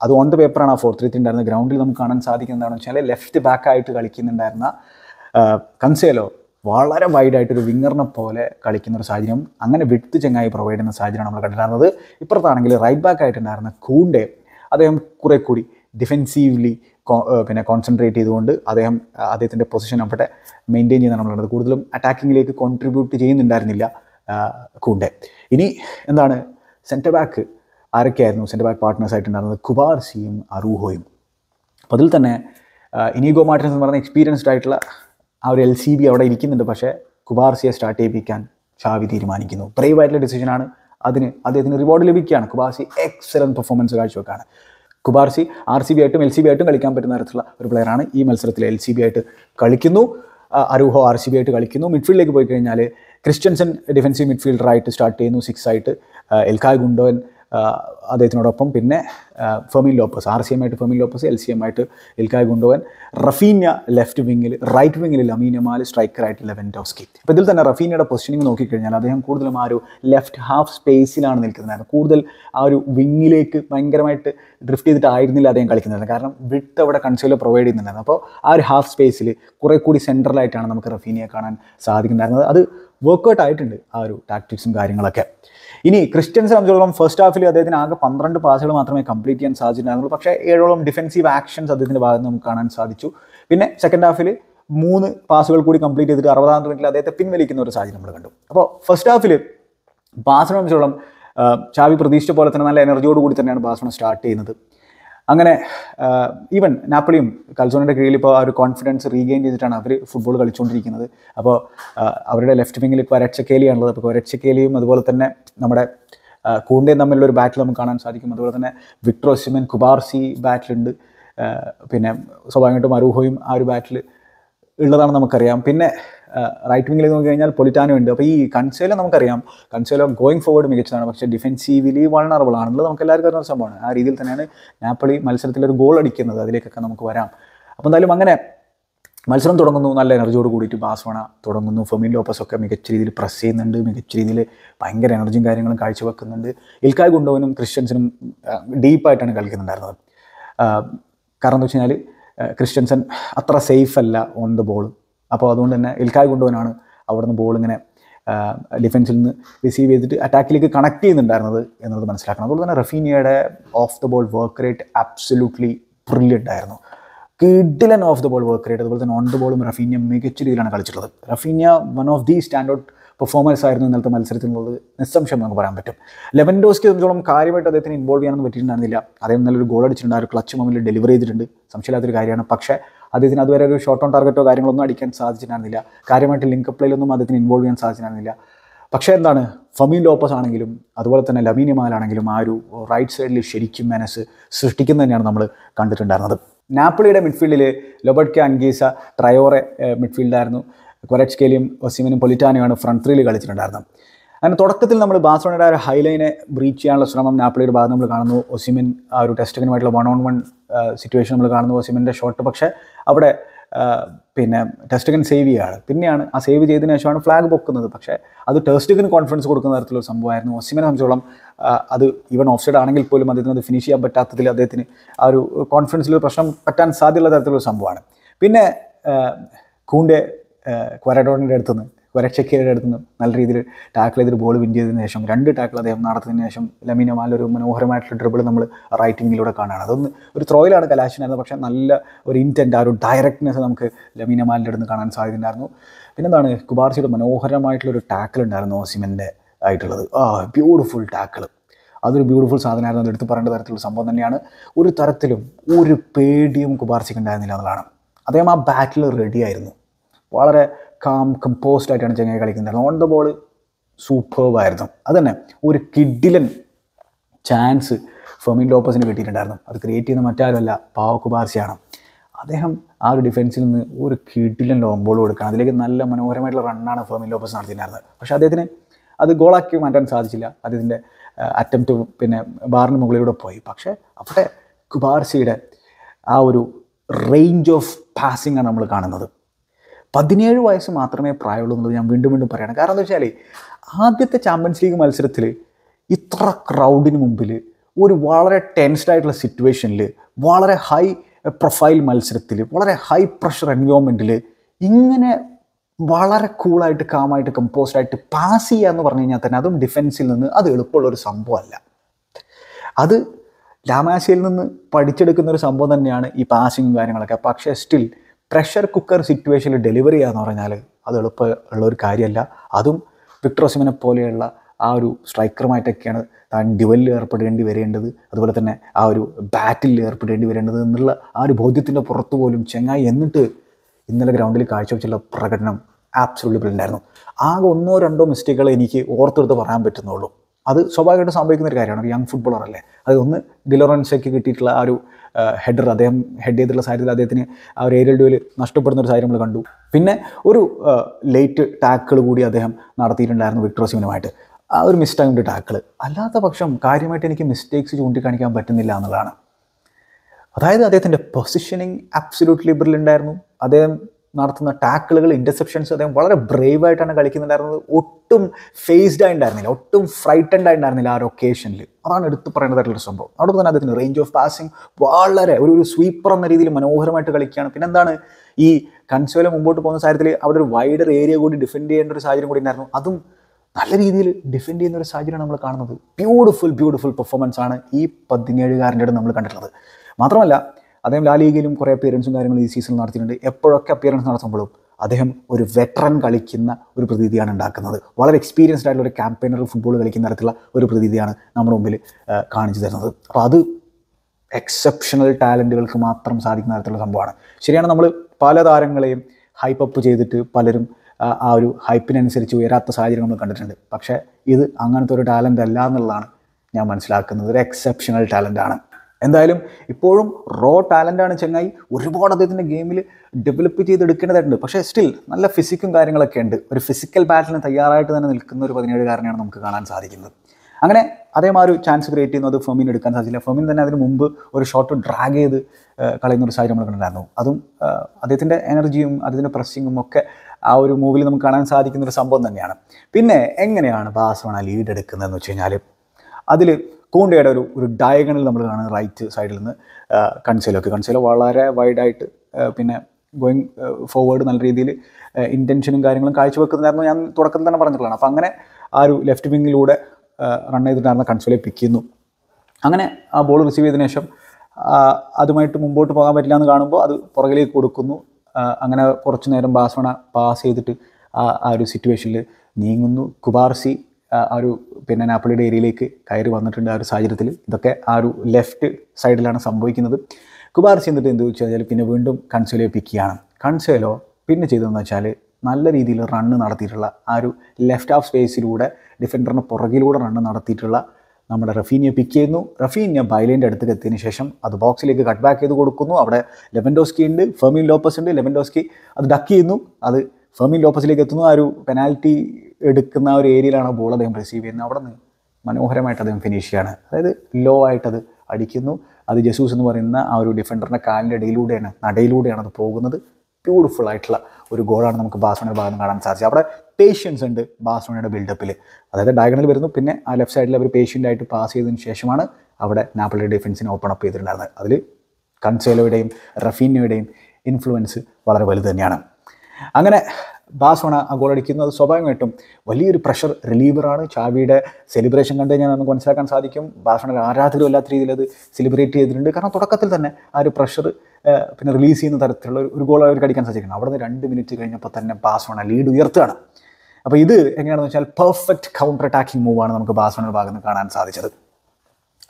അത് ഓൺ ദ പേപ്പറാണ് ആ ഫോർ ത്രീ ത്രീ ഉണ്ടായിരുന്നത്. ഗ്രൗണ്ടിൽ നമുക്ക് കാണാൻ സാധിക്കുന്നത് എന്താണെന്ന് വെച്ചാൽ ലെഫ്റ്റ് ബാക്കായിട്ട് കളിക്കുന്നുണ്ടായിരുന്ന കൺസേലോ വളരെ വൈഡായിട്ടൊരു വിങ്ങറിനെ പോലെ കളിക്കുന്ന ഒരു സാഹചര്യം അങ്ങനെ വിട്ട് ചെങ്ങായി പ്രൊവൈഡ് ചെയ്യുന്ന സാഹചര്യമാണ് നമ്മൾ കണ്ടിട്ടുണ്ടായിരുന്നത്. ഇപ്പുറത്താണെങ്കിൽ റൈറ്റ് ബാക്ക് ആയിട്ടുണ്ടായിരുന്ന കൂണ്ടെ അദ്ദേഹം കുറെ കൂടി ഡിഫെൻസീവ്ലി പിന്നെ കോൺസെൻട്രേറ്റ് ചെയ്തുകൊണ്ട് അദ്ദേഹം അദ്ദേഹത്തിന്റെ പൊസിഷൻ അവിടെ മെയിന്റെയിൻ ചെയ്യുന്നതാണ് നമ്മൾ കണ്ടത് കൂടുതലും അറ്റാക്കിങ്ങിലേക്ക് കോൺട്രിബ്യൂട്ട് ചെയ്യുന്നുണ്ടായിരുന്നില്ല കൂടെ ഇനി എന്താണ്? സെന്റർ ബാക്ക് ആരൊക്കെയായിരുന്നു? സെന്റർ ബാക്ക് പാർട്ട്നേഴ്സ് ആയിട്ടുണ്ടായിരുന്നത് കുബാർസിയും അറൂഹോയും. അപ്പോൾ അതിൽ തന്നെ ഇനിഗോ മാർട്ടിൻസ് എന്ന് പറയുന്ന എക്സ്പീരിയൻസ്ഡ് ആയിട്ടുള്ള ആ ഒരു എൽ സി ബി അവിടെ ഇരിക്കുന്നുണ്ട്. പക്ഷേ കുബാർസിയെ സ്റ്റാർട്ട് ചെയ്യിപ്പിക്കാൻ ഷാവി തീരുമാനിക്കുന്നു. ബ്രേവ് ആയിട്ടുള്ള ഡിസിഷനാണ് അതിന് അദ്ദേഹത്തിന് റിവാർഡ് ലഭിക്കുകയാണ്. കുബാർസി എക്സലന്റ് പെർഫോമൻസ് കാഴ്ചവെക്കാണ്. കുബാർസി ആർ സി ബി ആയിട്ടും എൽ സി ബി ആയിട്ടും കളിക്കാൻ പറ്റുന്ന തരത്തിലുള്ള ഒരു പ്ലെയറാണ് ഈ മത്സരത്തിൽ എൽ സി ബി ആയിട്ട് കളിക്കുന്നു. അരൂഹോ ആർ സി ബി ആയിട്ട് കളിക്കുന്നു. മിഡ്ഫീൽഡിലേക്ക് പോയി കഴിഞ്ഞാൽ ക്രിസ്ത്യൻസൺ ഡിഫൻസീവ് മിഡ്ഫീൽഡറായിട്ട് സ്റ്റാർട്ട് ചെയ്യുന്നു. സിക്സ് ആയിട്ട്. എൽക്കായ് ഗുണ്ടോൻ അദ്ദേഹത്തിനോടൊപ്പം പിന്നെ Fermin Lopez R C M ആയിട്ട് Fermin Lopez L C M ആയിട്ട് ഇൽക്കായ് ഗുണ്ടോവൻ റഫീന ലെഫ്റ്റ് വിങ്ങിൽ റൈറ്റ് വിങ്ങിൽ ലമീനമാൽ സ്ട്രൈക്കറായിട്ട് ലെവൻഡോസ്കി അപ്പോൾ ഇതിൽ തന്നെ റഫീനയുടെ പൊസിഷനിങ് നോക്കിക്കഴിഞ്ഞാൽ അദ്ദേഹം കൂടുതലും ആ ഒരു ലെഫ്റ്റ് ഹാഫ് സ്പേസിലാണ് നിൽക്കുന്നത്. കൂടുതൽ ആ ഒരു വിങ്ങിലേക്ക് ഭയങ്കരമായിട്ട് ഡ്രിഫ്റ്റ് ചെയ്തിട്ടായിരുന്നില്ല അദ്ദേഹം കളിക്കുന്നത്. കാരണം വിട്ട് അവിടെ കൺസോലോ പ്രൊവൈഡ് ചെയ്യുന്നുണ്ടായിരുന്നു. അപ്പോൾ ആ ഒരു ഹാഫ് സ്പേസിൽ കുറേ കൂടി സെൻട്രലായിട്ടാണ് നമുക്ക് റഫീനയെ കാണാൻ സാധിക്കുന്നുണ്ടായിരുന്നത്. അത് വർക്കൗട്ട് ആയിട്ടുണ്ട് ആ ഒരു ടാക്ടിക്സും കാര്യങ്ങളൊക്കെ. ഇനി ക്രിസ്ത്യൻസ് സംബന്ധിച്ചിടത്തോളം ഫസ്റ്റ് ഹാഫിൽ അദ്ദേഹത്തിന് ആകെ പന്ത്രണ്ട് പാസുകൾ മാത്രമേ കംപ്ലീറ്റ് ചെയ്യാൻ സാധിച്ചിട്ടുണ്ടായിരുന്നുള്ളൂ. പക്ഷേ ഏഴോളം ഡിഫൻസീവ് ആക്ഷൻസ് അദ്ദേഹത്തിന്റെ ഭാഗത്ത് നമുക്ക് കാണാൻ സാധിച്ചു. പിന്നെ സെക്കൻഡ് ഹാഫിൽ മൂന്ന് പാസുകൾ കൂടി കംപ്ലീറ്റ് ചെയ്തിട്ട് അറുപതാം മിനിറ്റിൽ അദ്ദേഹത്തെ പിൻവലിക്കുന്ന ഒരു സാഹചര്യം നമ്മൾ കണ്ടു. അപ്പോൾ ഫസ്റ്റ് ഹാഫിൽ ബാസിനെ സംബന്ധിച്ചിടത്തോളം ആ, ചാവി പ്രതീക്ഷിച്ച പോലെ തന്നെ നല്ല എനർജിയോട് കൂടി തന്നെയാണ് ബാസിനെ സ്റ്റാർട്ട് ചെയ്യുന്നത്. അങ്ങനെ ഈവൻ നാപ്പിളിയും കൽസോണിന്റെ കീഴിൽ ഇപ്പോൾ ആ ഒരു കോൺഫിഡൻസ് റീഗെയിൻ ചെയ്തിട്ടാണ് അവർ ഫുട്ബോൾ കളിച്ചുകൊണ്ടിരിക്കുന്നത് അപ്പോൾ അവരുടെ ലെഫ്റ്റ് വിങ്ങിൽ ഇപ്പോൾ രക്ഷക്കേലിയാണുള്ളത് അപ്പോൾ രക്ഷക്കേലിയും അതുപോലെ തന്നെ നമ്മുടെ കൂണ്ടയും തമ്മിലുള്ള ഒരു ബാറ്റിൽ നമുക്ക് കാണാൻ സാധിക്കും. അതുപോലെ തന്നെ വിക്ടർ ഒസിമൻ കുബാർസി ബാറ്റിലുണ്ട് പിന്നെ സ്വാഭാവികമായിട്ടും അരൂഹോയും ആ ഒരു ബാറ്റിൽ ഉള്ളതാണ് നമുക്കറിയാം. പിന്നെ റൈറ്റ് വിങ്ങിൽ നോക്കി കഴിഞ്ഞാൽ പൊളിറ്റാനോ ഉണ്ട്. അപ്പോൾ ഈ കൺസേലോ നമുക്കറിയാം. കൺസേലോ ഗോയിങ് ഫോർവേഡ് മികച്ചതാണ്. പക്ഷേ ഡിഫെൻസീവിലി വളണറബിൾ ആണെന്നുള്ളത് നമുക്ക് എല്ലാവർക്കും അറിയുന്ന സംഭവമാണ്. ആ രീതിയിൽ തന്നെയാണ് നാപ്പളി മത്സരത്തിൽ ഒരു ഗോൾ അടിക്കുന്നത്. അതിലേക്കൊക്കെ നമുക്ക് വരാം. അപ്പോൾ എന്തായാലും അങ്ങനെ മത്സരം തുടങ്ങുന്നു. നല്ല എനർജിയോട് കൂടിയിട്ട് ബാസ്വണ തുടങ്ങുന്നു. ഫെമിൻ ഒക്കെ മികച്ച രീതിയിൽ പ്രസ് ചെയ്യുന്നുണ്ട്. മികച്ച രീതിയിൽ ഭയങ്കര എനർജിയും കാര്യങ്ങളും കാഴ്ചവെക്കുന്നുണ്ട്. ഇൽക്കായ് ഗുണ്ടോവിനും ക്രിസ്ത്യൻസിനും ഡീപ്പായിട്ടാണ് കളിക്കുന്നുണ്ടായിരുന്നത്. കാരണം എന്താ വെച്ച് കഴിഞ്ഞാൽ ക്രിസ്ത്യൻസൻ അത്ര സേഫ് അല്ല ഓൺ ദ ബോൾ അപ്പോൾ അതുകൊണ്ട് തന്നെ ഇൽക്കായ് കൊണ്ടുപോകാനാണ് അവിടുന്ന് ബോൾ ഇങ്ങനെ ഡിഫൻസിൽ നിന്ന് റിസീവ് ചെയ്തിട്ട് അറ്റാക്കിലേക്ക് കണക്ട് ചെയ്യുന്നുണ്ടായിരുന്നത് എന്നുള്ളത് മനസ്സിലാക്കണം. അതുപോലെ തന്നെ റഫീനിയയുടെ off the ball work rate absolutely brilliant ആയിരുന്നു. കിഡിലൻ off the ball work rate അതുപോലെ തന്നെ ഓൺ ദ ബോളും റഫീനിയ മികച്ച രീതിയിലാണ് കളിച്ചിട്ടുള്ളത്. Raphinha one of the stand out performance ആയിരുന്നു ഇന്നലത്തെ മത്സരത്തിനുള്ളത്. നിസ്സംശയം നമുക്ക് പറയാൻ പറ്റും. ലെവൻഡോസ്ക്ക് സംബന്ധിച്ചോളം കാര്യമായിട്ട് അദ്ദേഹത്തിന് ഇൻവോൾവ് ചെയ്യാനൊന്നും പറ്റിയിട്ടുണ്ടായിരുന്നില്ല. അദ്ദേഹം നല്ലൊരു ഗോൾ അടിച്ചിട്ടുണ്ട്. ആ ഒരു ക്ലച്ച് മൊമെന്റിൽ ഡെലിവറി ചെയ്തിട്ടുണ്ട്. സംശയമില്ലാത്തൊരു കാര്യമാണ്. പക്ഷേ അദ്ദേഹത്തിന് അതുവരെ ഒരു ഷോർട്ട് ഓൺ ടാർഗറ്റോ കാര്യങ്ങളൊന്നും അടിക്കാൻ സാധിച്ചിട്ടുണ്ടായിരുന്നില്ല. കാര്യമായിട്ട് ലിങ്ക് പ്ലേയിലൊന്നും അദ്ദേഹത്തിന് ഇൻവോൾവ് ചെയ്യാൻ സാധിച്ചിട്ടുണ്ടായിരുന്നില്ല. പക്ഷേ എന്താണ്? ഫമീൻ ലോപ്പസ് ആണെങ്കിലും അതുപോലെ തന്നെ ലമീൻ ഇമാലാണെങ്കിലും ആ ഒരു റൈറ്റ് സൈഡിൽ ശരിക്കും മനസ്സ് സൃഷ്ടിക്കുന്നത് തന്നെയാണ് നമ്മൾ കണ്ടിട്ടുണ്ടായിരുന്നത്. നാപ്പിളിയുടെ മിഡ്ഫീൽഡിൽ ലൊബർട്ക അൻഗീസ ട്രയോറെ മിഡ്ഫീൽഡായിരുന്നു കൊരച്കേലിയും ഒസിമനും പൊലിറ്റാനുമാണ് ഫ്രണ്ട് ത്രീയിൽ കളിച്ചിട്ടുണ്ടായിരുന്നത്. അങ്ങനെ തുടക്കത്തിൽ നമ്മൾ ബാഴ്സലോണയുടെ ആ ഒരു ഹൈലൈനെ ബ്രീച്ച് ചെയ്യാനുള്ള ശ്രമം നാപ്പിളിയുടെ ഭാഗത്ത് നമ്മൾ കാണുന്നു. ഒസിമിൻ ആ ഒരു ടെസ്റ്റിനുമായിട്ടുള്ള വൺ ഓൺ വൺ സിറ്റുവേഷൻ നമ്മൾ കാണുന്നു. ഒസിമിന്റെ ഷോട്ട് പക്ഷേ അവിടെ പിന്നെ ടെസ്റ്റികൻ സേവ് ചെയ്യുകയാണ്. പിന്നെയാണ് ആ സേവ് ചെയ്തതിനു ശേഷമാണ് ഫ്ലാഗ് പൊക്കുന്നത്. പക്ഷേ അത് ടെസ്റ്റഗന് കോൺഫിഡൻസ് കൊടുക്കുന്ന തരത്തിലുള്ള സംഭവമായിരുന്നു. ഒസിമിനെ സംബന്ധിച്ചോളം അത് ഈവൻ ഓഫ് സൈഡ് ആണെങ്കിൽ പോലും അദ്ദേഹത്തിന് അത് ഫിനിഷ് ചെയ്യാൻ പറ്റാത്തതിൽ അദ്ദേഹത്തിന് ആ ഒരു കോൺഫിഡൻസിൽ പ്രശ്നം പറ്റാൻ സാധ്യതയുള്ള തരത്തിലുള്ള സംഭവമാണ്. പിന്നെ കൂണ്ടെ ക്വരഡോണിന്റെ അടുത്ത് നിന്ന് ക്വരച്ചക്കയുടെ അടുത്ത് നിന്ന് നല്ല രീതിയിൽ ടാക്കിൾ ചെയ്തിട്ട് ബോൾ വിൻ ചെയ്തതിന് ശേഷം രണ്ട് ടാക്കിൾ അദ്ദേഹം നടത്തിയതിന് ശേഷം ലമീന മാല ഒരു മനോഹരമായിട്ടുള്ള ഡ്രിബിൾ നമ്മൾ റൈറ്റിങ്ങിലൂടെ കാണുകയാണ്. അതൊന്ന് ഒരു ത്രോയിലാണ് കലാശിനായിരുന്നത് പക്ഷേ നല്ല ഒരു ഇന്റന്റ് ആ ഒരു ഡയറക്റ്റ്നെസ് നമുക്ക് ലമീന മാലിന്റെ അടുത്ത് കാണാൻ സാധിക്കുന്നുണ്ടായിരുന്നു പിന്നെന്താണ് കുബാർസിയുടെ മനോഹരമായിട്ടുള്ള ഒരു ടാക്കിൾ ഉണ്ടായിരുന്നു ഓസിമന്റെ ആയിട്ടുള്ളത്. ആ ബ്യൂട്ടിഫുൾ ടാക്കിൾ അതൊരു ബ്യൂട്ടിഫുൾ സാധനമായിരുന്നു അത് എടുത്ത് പറയേണ്ട തരത്തിലുള്ള സംഭവം തന്നെയാണ്. ഒരു തരത്തിലും ഒരു പേടിയും കുബാർസിക്ക് ഉണ്ടായിരുന്നില്ല എന്നുള്ളതാണ്. അദ്ദേഹം ആ ബാറ്റിൽ റെഡി ആയിരുന്നു. വളരെ കാം കമ്പോസ്ഡ് ആയിട്ടാണ് ചെങ്ങായി കളിക്കുന്നത്. ഓൺ ദ ബോൾ സൂപ്പർവായിരുന്നു തന്നെ ഒരു കിഡിലൻ ചാൻസ് ഫെമിൻ ലോപ്പസിന് കിട്ടിയിട്ടുണ്ടായിരുന്നു. അത് ക്രിയേറ്റ് ചെയ്യുന്ന മറ്റാരുമല്ല പാവ കുബാർസിയാണ്. അദ്ദേഹം ആ ഒരു ഡിഫൻസിൽ നിന്ന് ഒരു കിഡിലൻ ലോങ് ബോൾ കൊടുക്കണം അതിലേക്ക് നല്ല മനോഹരമായിട്ടുള്ള റണ്ണാണ് ഫെമിൻ ലോപ്പസ് നടത്തിയിട്ടുണ്ടായിരുന്നത്. പക്ഷേ അദ്ദേഹത്തിന് അത് ഗോളാക്കി മാറ്റാൻ സാധിച്ചില്ല. അദ്ദേഹത്തിന്റെ അറ്റംപ്റ്റ് പിന്നെ ബാറിന് മുകളിലൂടെ പോയി. പക്ഷേ അവിടെ കുബാർസിയുടെ ആ ഒരു റേഞ്ച് ഓഫ് പാസിംഗ് ആണ് നമ്മൾ കാണുന്നത്. പതിനേഴ് വയസ്സ് മാത്രമേ പ്രായമുള്ളൂ എന്നുള്ളത് ഞാൻ വീണ്ടും വീണ്ടും പറയണം. കാരണം എന്താ വെച്ചാൽ ആദ്യത്തെ ചാമ്പ്യൻസ് ലീഗ് മത്സരത്തിൽ ഇത്ര ക്രൗഡിന് മുമ്പിൽ ഒരു വളരെ ടെൻസ്ഡ് ആയിട്ടുള്ള സിറ്റുവേഷനിൽ വളരെ ഹൈ പ്രൊഫൈൽ മത്സരത്തിൽ വളരെ ഹൈ പ്രഷർ എൻവയോൺമെന്റിൽ ഇങ്ങനെ വളരെ കൂളായിട്ട് കാമായിട്ട് കമ്പോസ്ഡ് ആയിട്ട് പാസ് ചെയ്യുക എന്ന് പറഞ്ഞു കഴിഞ്ഞാൽ തന്നെ അതും ഡിഫൻസിൽ നിന്ന് അത് എളുപ്പമുള്ള ഒരു സംഭവമല്ല അത് ലാമാശയിൽ നിന്ന് പഠിച്ചെടുക്കുന്ന ഒരു സംഭവം തന്നെയാണ് ഈ പാസിങ്ങും കാര്യങ്ങളൊക്കെ. പക്ഷേ സ്റ്റിൽ പ്രഷർ കുക്കർ സിറ്റുവേഷനിൽ ഡെലിവറി ചെയ്യുക എന്ന് പറഞ്ഞാൽ അത് എളുപ്പമുള്ള ഒരു കാര്യമല്ല. അതും വിക്ടറോസിമിനെ പോലെയുള്ള ആ ഒരു സ്ട്രൈക്കറുമായിട്ടൊക്കെയാണ് താൻ ഡ്യുവലിൽ ഏർപ്പെടേണ്ടി വരേണ്ടത്. അതുപോലെ തന്നെ ആ ഒരു ബാറ്റിൽ ഏർപ്പെടേണ്ടി വരേണ്ടത് എന്നുള്ള ആ ഒരു ബോധ്യത്തിന്റെ പുറത്തു പോലും ചെങ്ങായി എന്നിട്ട് ഇന്നലെ ഗ്രൗണ്ടിൽ കാഴ്ചവെച്ചുള്ള പ്രകടനം ആപ്സുള്ളിൽ ഉണ്ടായിരുന്നു ആകെ ഒന്നോ രണ്ടോ മിസ്റ്റേക്കുകൾ എനിക്ക് ഓർത്തെടുത്ത് പറയാൻ പറ്റുന്നുള്ളൂ. അത് സ്വാഭാവികമായിട്ടും സംഭവിക്കുന്ന ഒരു കാര്യമാണ്. ഒരു യങ് ഫുട്ബോളർ അല്ലേ? അത് ഒന്ന് ഡിലോറൻസയ്ക്ക് കിട്ടിയിട്ടുള്ള ആ ഒരു ഹെഡർ അദ്ദേഹം ഹെഡ് ചെയ്തിട്ടുള്ള സാഹചര്യത്തിൽ അദ്ദേഹത്തിന് ആ ഒരു ഏരിയൽ ഡ്യൂവിൽ നഷ്ടപ്പെടുന്ന ഒരു സാഹചര്യം നമ്മൾ കണ്ടു. പിന്നെ ഒരു ലേറ്റ് ടാക്കിൾ കൂടി അദ്ദേഹം നടത്തിയിട്ടുണ്ടായിരുന്നു വിക്ടോസിമിനുമായിട്ട് ആ ഒരു മിസ്റ്റൈമിന്റെ ടാക്കിൾ അല്ലാത്ത പക്ഷം കാര്യമായിട്ട് എനിക്ക് മിസ്റ്റേക്സ് ചൂണ്ടിക്കാണിക്കാൻ പറ്റുന്നില്ല എന്നുള്ളതാണ്. അതായത് അദ്ദേഹത്തിന്റെ പൊസിഷനിങ് അബ്സുലൂട്ട് ലിബറിൽ ഉണ്ടായിരുന്നു. അദ്ദേഹം നടത്തുന്ന ടാക്കിളുകൾ ഇന്റർസെപ്ഷൻസ് അദ്ദേഹം വളരെ ബ്രേവ് ആയിട്ടാണ് കളിക്കുന്നുണ്ടായിരുന്നത്. ഒട്ടും ഫേസ്ഡ് ആയിട്ടുണ്ടായിരുന്നില്ല ഒട്ടും ഫ്രൈറ്റൻഡ് ആയിട്ടുണ്ടായിരുന്നില്ല ആ ഒരു ഒക്കേഷനിൽ അതാണ് എടുത്തു പറയേണ്ടതായിട്ടുള്ള സംഭവം. അവിടെ തന്നെ അദ്ദേഹത്തിന് റേഞ്ച് ഓഫ് പാസിംഗ് വളരെ ഒരു ഒരു സ്വീപ്പർ എന്ന രീതിയിൽ മനോഹരമായിട്ട് കളിക്കുകയാണ്. പിന്നെ എന്താണ്? ഈ കൺസോല മുമ്പോട്ട് പോകുന്ന സാഹചര്യത്തിൽ അവിടെ ഒരു വൈഡർ ഏരിയ കൂടി ഡിഫെൻഡ് ചെയ്യേണ്ട ഒരു സാഹചര്യം കൂടി ഉണ്ടായിരുന്നു. അതും നല്ല രീതിയിൽ ഡിഫെൻഡ് ചെയ്യുന്ന ഒരു സാഹചര്യമാണ് നമ്മൾ കാണുന്നത്. ബ്യൂട്ടിഫുൾ ബ്യൂട്ടിഫുൾ പെർഫോമൻസ് ആണ് ഈ പതിനേഴുകാരന്റെ അടുത്ത് നമ്മൾ കണ്ടിട്ടുള്ളത്. മാത്രമല്ല അദ്ദേഹം ലാ ലീഗിലും കുറേ അപ്പിയറൻസും കാര്യങ്ങളും ഈ സീസണിൽ നടത്തിയിട്ടുണ്ട്. എപ്പോഴൊക്കെ അപ്പിയറൻസ് നടത്തുമ്പോഴും അദ്ദേഹം ഒരു വെറ്ററൻ കളിക്കുന്ന ഒരു പ്രതീതിയാണ് ഉണ്ടാക്കുന്നത്. വളരെ എക്സ്പീരിയൻസ്ഡ് ആയിട്ടുള്ള ഒരു ക്യാമ്പയിനർ ഫുട്ബോൾ കളിക്കുന്ന തരത്തിലുള്ള ഒരു പ്രതീതിയാണ് നമ്മുടെ മുമ്പിൽ കാണിച്ചു തരുന്നത്. അപ്പോൾ അത് എക്സെപ്ഷണൽ ടാലന്റുകൾക്ക് മാത്രം സാധിക്കുന്ന തരത്തിലുള്ള സംഭവമാണ്. ശരിയാണ് നമ്മൾ പല താരങ്ങളെയും ഹൈപ്പ് അപ്പ് ചെയ്തിട്ട് പലരും ആ, ഒരു ഹൈപ്പിനനുസരിച്ച് ഉയരാത്ത സാഹചര്യം നമ്മൾ കണ്ടിട്ടുണ്ട്. പക്ഷേ ഇത് അങ്ങനത്തെ ഒരു ടാലന്റ് അല്ല എന്നുള്ളതാണ് ഞാൻ മനസ്സിലാക്കുന്നത്. ഒരു എക്സെപ്ഷണൽ ടാലന്റ് ആണ്. എന്തായാലും ഇപ്പോഴും റോ ടാലന്റാണ് ചെങ്ങായി. ഒരുപാട് അദ്ദേഹത്തിന്റെ ഗെയിമിൽ ഡെവലപ്പ് ചെയ്തെടുക്കേണ്ടതായിട്ടുണ്ട്. പക്ഷേ സ്റ്റിൽ നല്ല ഫിസിക്കും കാര്യങ്ങളൊക്കെ ഉണ്ട്. ഒരു ഫിസിക്കൽ ബാറ്റിന് തയ്യാറായിട്ട് തന്നെ നിൽക്കുന്ന ഒരു പതിനേഴുകാരനെയാണ് നമുക്ക് കാണാൻ സാധിക്കുന്നത്. അങ്ങനെ അതേമാതിരി ചാൻസ് ക്രിയേറ്റ് ചെയ്യുന്നത് ഫെമിൻ എടുക്കാൻ സാധിച്ചില്ല. ഫെമിൻ തന്നെ അതിന് മുമ്പ് ഒരു ഷോട്ട് ഡ്രാഗ് ചെയ്ത് കളയുന്ന ഒരു സാഹചര്യം നമ്മൾ കണ്ടിട്ടുണ്ടായിരുന്നു അതും അദ്ദേഹത്തിന്റെ എനർജിയും അദ്ദേഹത്തിന്റെ പ്രസ്സിങ്ങും ഒക്കെ ആ ഒരു മൂവിൽ നമുക്ക് കാണാൻ സാധിക്കുന്ന ഒരു സംഭവം തന്നെയാണ്. പിന്നെ എങ്ങനെയാണ് ബാഴ്സലോണ ലീഡ് എടുക്കുന്നതെന്ന് വെച്ച് കഴിഞ്ഞാൽ അതിൽ കൂണ്ടയുടെ ഒരു ഒരു ഡയഗണൽ നമ്മൾ കാണുന്നത് റൈറ്റ് സൈഡിൽ നിന്ന് കൺസേലൊക്കെ. കൺസേലോ വളരെ വൈഡായിട്ട് പിന്നെ ഗോയിങ് ഫോർവേഡ് നല്ല രീതിയിൽ ഇന്റൻഷനും കാര്യങ്ങളും കാഴ്ചവെക്കുന്നതായിരുന്നു ഞാൻ തുടക്കത്തിൽ തന്നെ പറഞ്ഞിട്ടുള്ളതാണ്. അപ്പോൾ അങ്ങനെ ആ ഒരു ലെഫ്റ്റ് വിങ്ങിലൂടെ റൺ ചെയ്തിട്ടായിരുന്ന കൺസോലെ പിക്ക് ചെയ്യുന്നു അങ്ങനെ ആ ബോൾ റിസീവ് ചെയ്തതിനു ശേഷം അതുമായിട്ട് മുമ്പോട്ട് പോകാൻ പറ്റില്ല എന്ന് കാണുമ്പോൾ അത് പുറകിലേക്ക് കൊടുക്കുന്നു. അങ്ങനെ കുറച്ചു നേരം ബാസ്വണ പാസ് ചെയ്തിട്ട് ആ ആ ഒരു സിറ്റുവേഷനിൽ നീങ്ങുന്നു. കുബാർസി ആ ഒരു പിന്നെ നാപ്പിളിയുടെ ഏരിയയിലേക്ക് കയറി വന്നിട്ടുണ്ട് ആ ഒരു സാഹചര്യത്തിൽ. ഇതൊക്കെ ആ ഒരു ലെഫ്റ്റ് സൈഡിലാണ് സംഭവിക്കുന്നത്. കുബാർ ചെയ്തിട്ട് എന്ത് വെച്ച് കഴിഞ്ഞാൽ പിന്നെ വീണ്ടും കൺസേലോ പിക്ക് കൺസേലോ കൺസോലോ പിന്നെ ചെയ്തതെന്ന് വെച്ചാൽ നല്ല രീതിയിൽ റണ്ണ് നടത്തിയിട്ടുള്ള ആ ഒരു ലെഫ്റ്റ് ഹാഫ് സ്പേസിലൂടെ ഡിഫൻഡറിന് പുറകിലൂടെ റണ്ണ് നടത്തിയിട്ടുള്ള നമ്മുടെ റഫീനിയെ പിക്ക് ചെയ്യുന്നു. റഫീനിയ ബൈലേന്റെ അടുത്തേക്ക് എത്തിയതിന് ശേഷം അത് ബോക്സിലേക്ക് കട്ട് ബാക്ക് ചെയ്ത് കൊടുക്കുന്നു. അവിടെ ലെവൻഡോസ്കി ഉണ്ട് ഫെർമിൻ ലോപ്പസ് ഉണ്ട് ലെവൻഡോസ്കി അത് ഡക്ക് ചെയ്യുന്നു. അത് ഫെർമിൻ ലോപ്പസിലേക്ക് എത്തുന്നു. ആ ഒരു പെനാൽറ്റി എടുക്കുന്ന ഒരു ഏരിയയിലാണ് ബോൾ അദ്ദേഹം റിസീവ് ചെയ്യുന്നത്. അവിടെ നിന്ന് മനോഹരമായിട്ട് അദ്ദേഹം ഫിനിഷ് ചെയ്യാണ്. അതായത് ലോ ആയിട്ട് അത് അടിക്കുന്നു. അത് ജസൂസ് എന്ന് പറയുന്ന ആ ഒരു ഡിഫൻഡറിന്റെ കാലിന്റെ ഇടയിലൂടെയാണ് നടയിലൂടെയാണ് അത് പോകുന്നത്. ബ്യൂട്ടിഫുൾ ആയിട്ടുള്ള ഒരു ഗോളാണ് നമുക്ക് ബാഴ്സലോണയുടെ ഭാഗത്ത് കാണാൻ സാധിച്ചത്. അവിടെ പേഷ്യൻസ് ഉണ്ട് ബാഴ്സലോണയുടെ ബിൽഡപ്പിൽ അതായത് ഡയഗണൽ വരുന്നു. പിന്നെ ആ ലെഫ്റ്റ് സൈഡിൽ അവർ പേഷ്യന്റ് ആയിട്ട് പാസ് ചെയ്തതിന് ശേഷമാണ് അവിടെ നാപ്പിളിയുടെ ഡിഫൻസിനെ ഓപ്പൺ അപ്പ് ചെയ്തിട്ടുണ്ടായിരുന്നത്. അതിൽ കൺസേലോയുടെയും റഫീനോയുടെയും ഇൻഫ്ലുവൻസ് വളരെ വലുത് തന്നെയാണ്. അങ്ങനെ ബാസോണ ആ അത് സ്വാഭാവികമായിട്ടും വലിയൊരു പ്രഷർ റിലീവറാണ് ചാവിയുടെ സെലിബ്രേഷൻ കണ്ടു കഴിഞ്ഞാൽ നമുക്ക് മനസ്സിലാക്കാൻ സാധിക്കും. ബാസോണ ആരാധകരും അല്ലാത്ത രീതിയിൽ അത് സെലിബ്രേറ്റ് ചെയ്തിട്ടുണ്ട്. കാരണം തുടക്കത്തിൽ തന്നെ ആ ഒരു പ്രഷർ പിന്നെ റിലീസ് ചെയ്യുന്ന തരത്തിലുള്ള ഒരു- ഗോൾ അവർക്ക് അടിക്കാൻ സാധിക്കണം അവിടെ നിന്ന് രണ്ട് മിനിറ്റ് കഴിഞ്ഞപ്പോൾ തന്നെ ബാസോണ ലീഡ് ഉയർത്തുകയാണ്. അപ്പോൾ ഇത് എങ്ങനെയാണെന്ന് വെച്ചാൽ പെർഫെക്റ്റ് കൗണ്ടർ അറ്റാക്കിംഗ് മൂവാണ് നമുക്ക് ബാസോണയുടെ ഭാഗത്ത് നിന്ന് കാണാൻ സാധിച്ചത്.